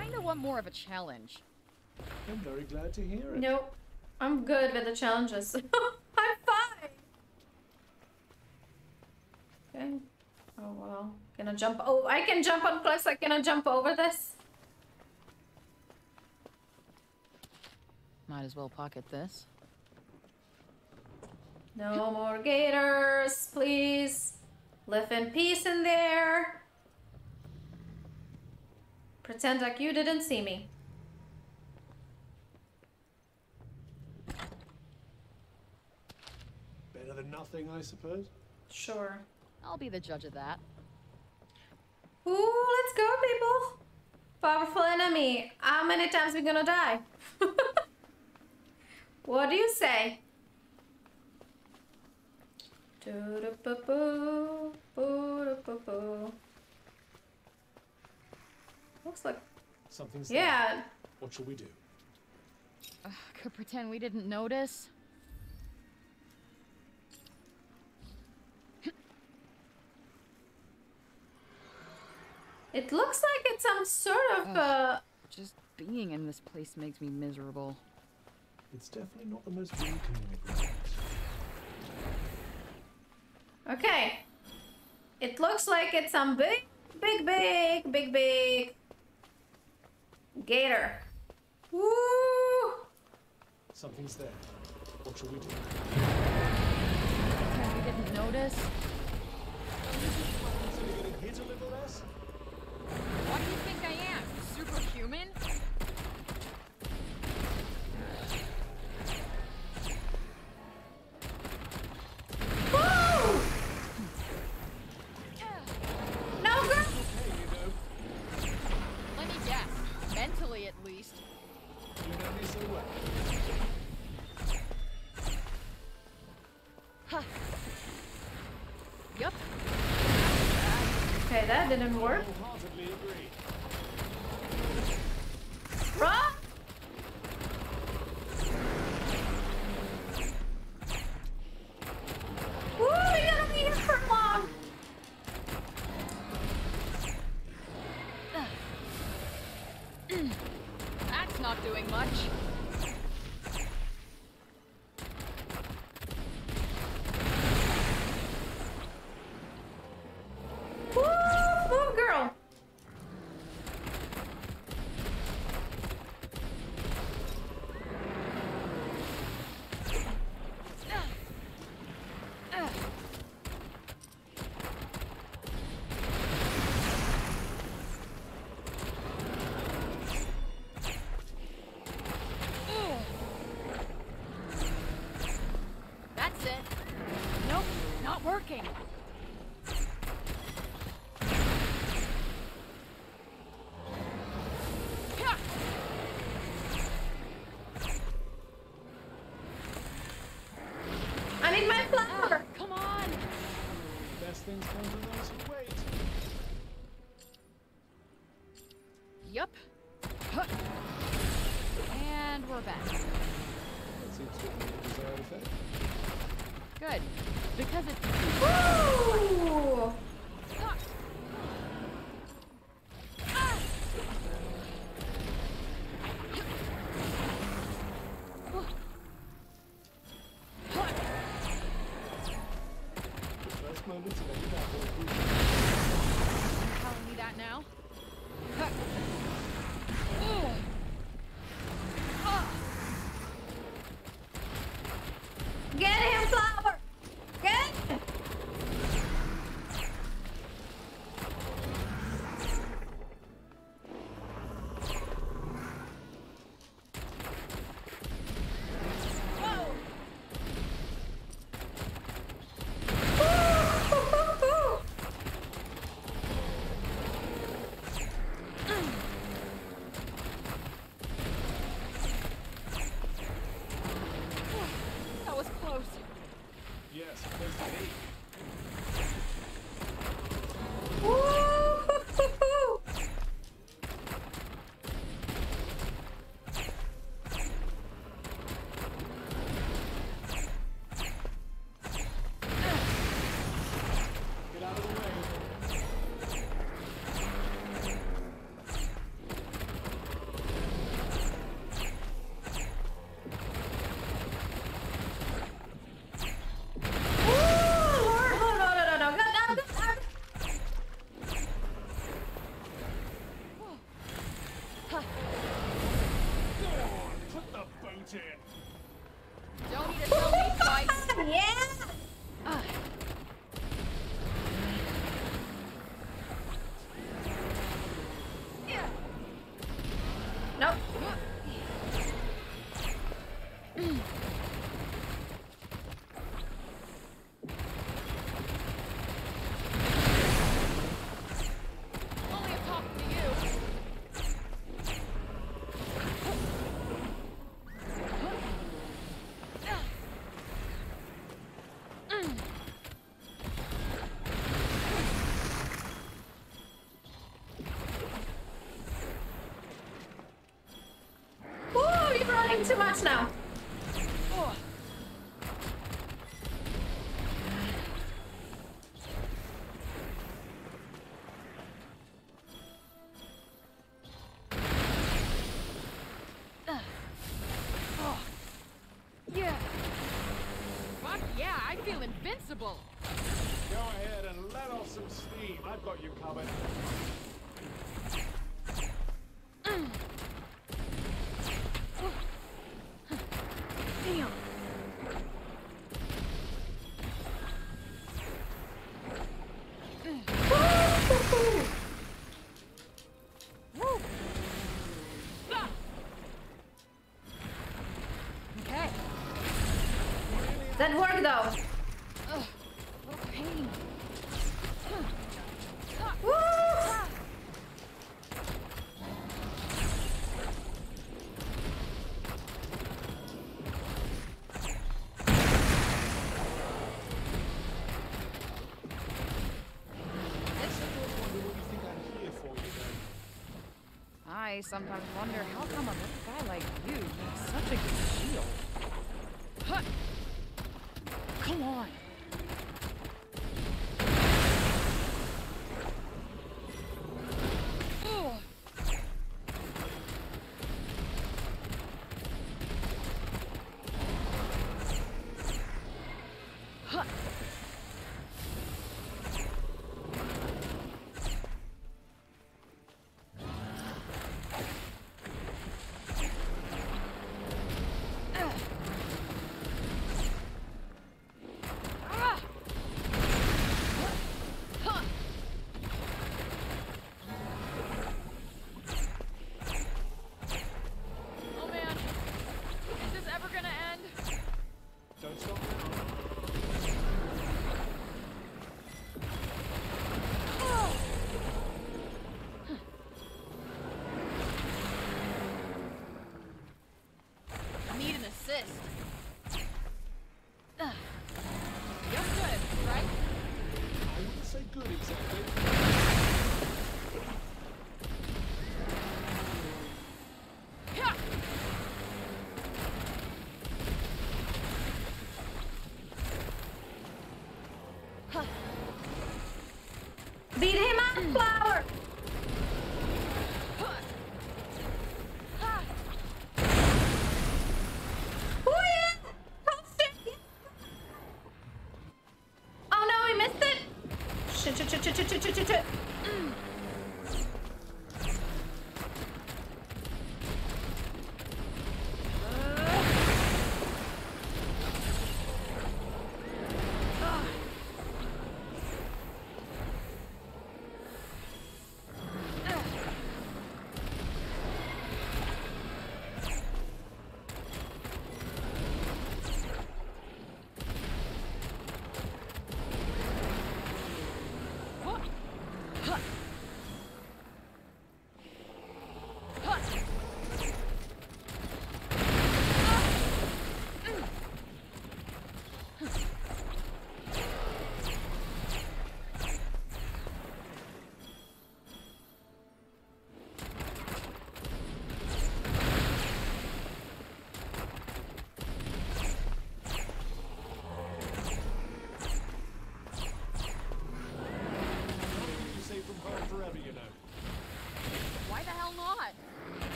Kinda want more of a challenge. I'm very glad to hear it. Nope. I'm good with the challenges. I'm fine. Okay. Oh well. Can I jump? Oh, I can jump on cliffs. I cannot jump over this. Might as well pocket this. No more gators, please. Live in peace in there. Pretend like you didn't see me. Better than nothing, I suppose. Sure. I'll be the judge of that. Ooh, let's go, people. Powerful enemy. How many times we gonna die? what do you say? Doo-doo-boo-boo, boo-doo-boo-boo. Looks like Something's there. yeah. What shall we do? Ugh, could pretend we didn't notice. It looks like it's some sort of uh Just being in this place makes me miserable. It's definitely not the most welcoming of. Okay. It looks like it's some big, big, big, big, big gator. Woo! Something's there. What shall we do? Pretend we didn't notice. months now. That worked though. I sometimes wonder how come a guy like you makes such a good 去去去去！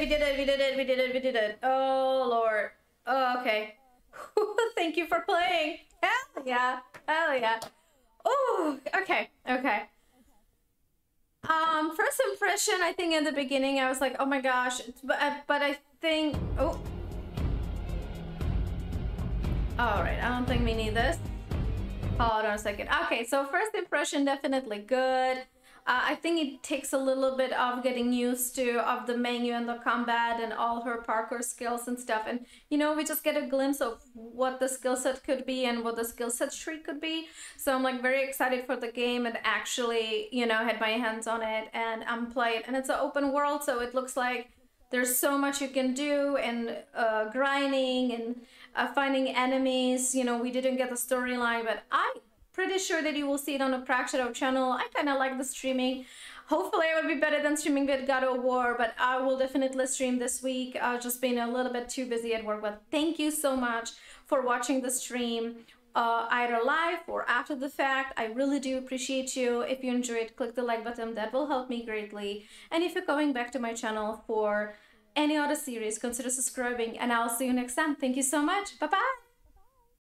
We did it, we did it, we did it, we did it. Oh Lord. Oh, okay. Thank you for playing. Hell yeah. Hell yeah. Oh, okay, okay. Um, first impression, I think in the beginning I was like, oh my gosh, but I, but I think, oh, all right, I don't think we need this. Hold on a second. Okay, so first impression, definitely good. I think it takes a little bit of getting used to of the menu and the combat and all her parkour skills and stuff. And you know, we just get a glimpse of what the skill set could be and what the skill set tree could be. So I'm like very excited for the game and actually, you know, had my hands on it and I'm playing. And it's an open world, so it looks like there's so much you can do and uh, grinding and uh, finding enemies. You know, we didn't get the storyline, but I'm pretty sure that you will see it on the Prague Shadow channel. I kind of like the streaming. Hopefully, it will be better than streaming with God of War, but I will definitely stream this week. I've just been a little bit too busy at work, but thank you so much for watching the stream. Uh, either live or after the fact. I really do appreciate you. If you enjoyed, click the like button. That will help me greatly. And if you're going back to my channel for any other series, consider subscribing and I'll see you next time. Thank you so much. Bye bye.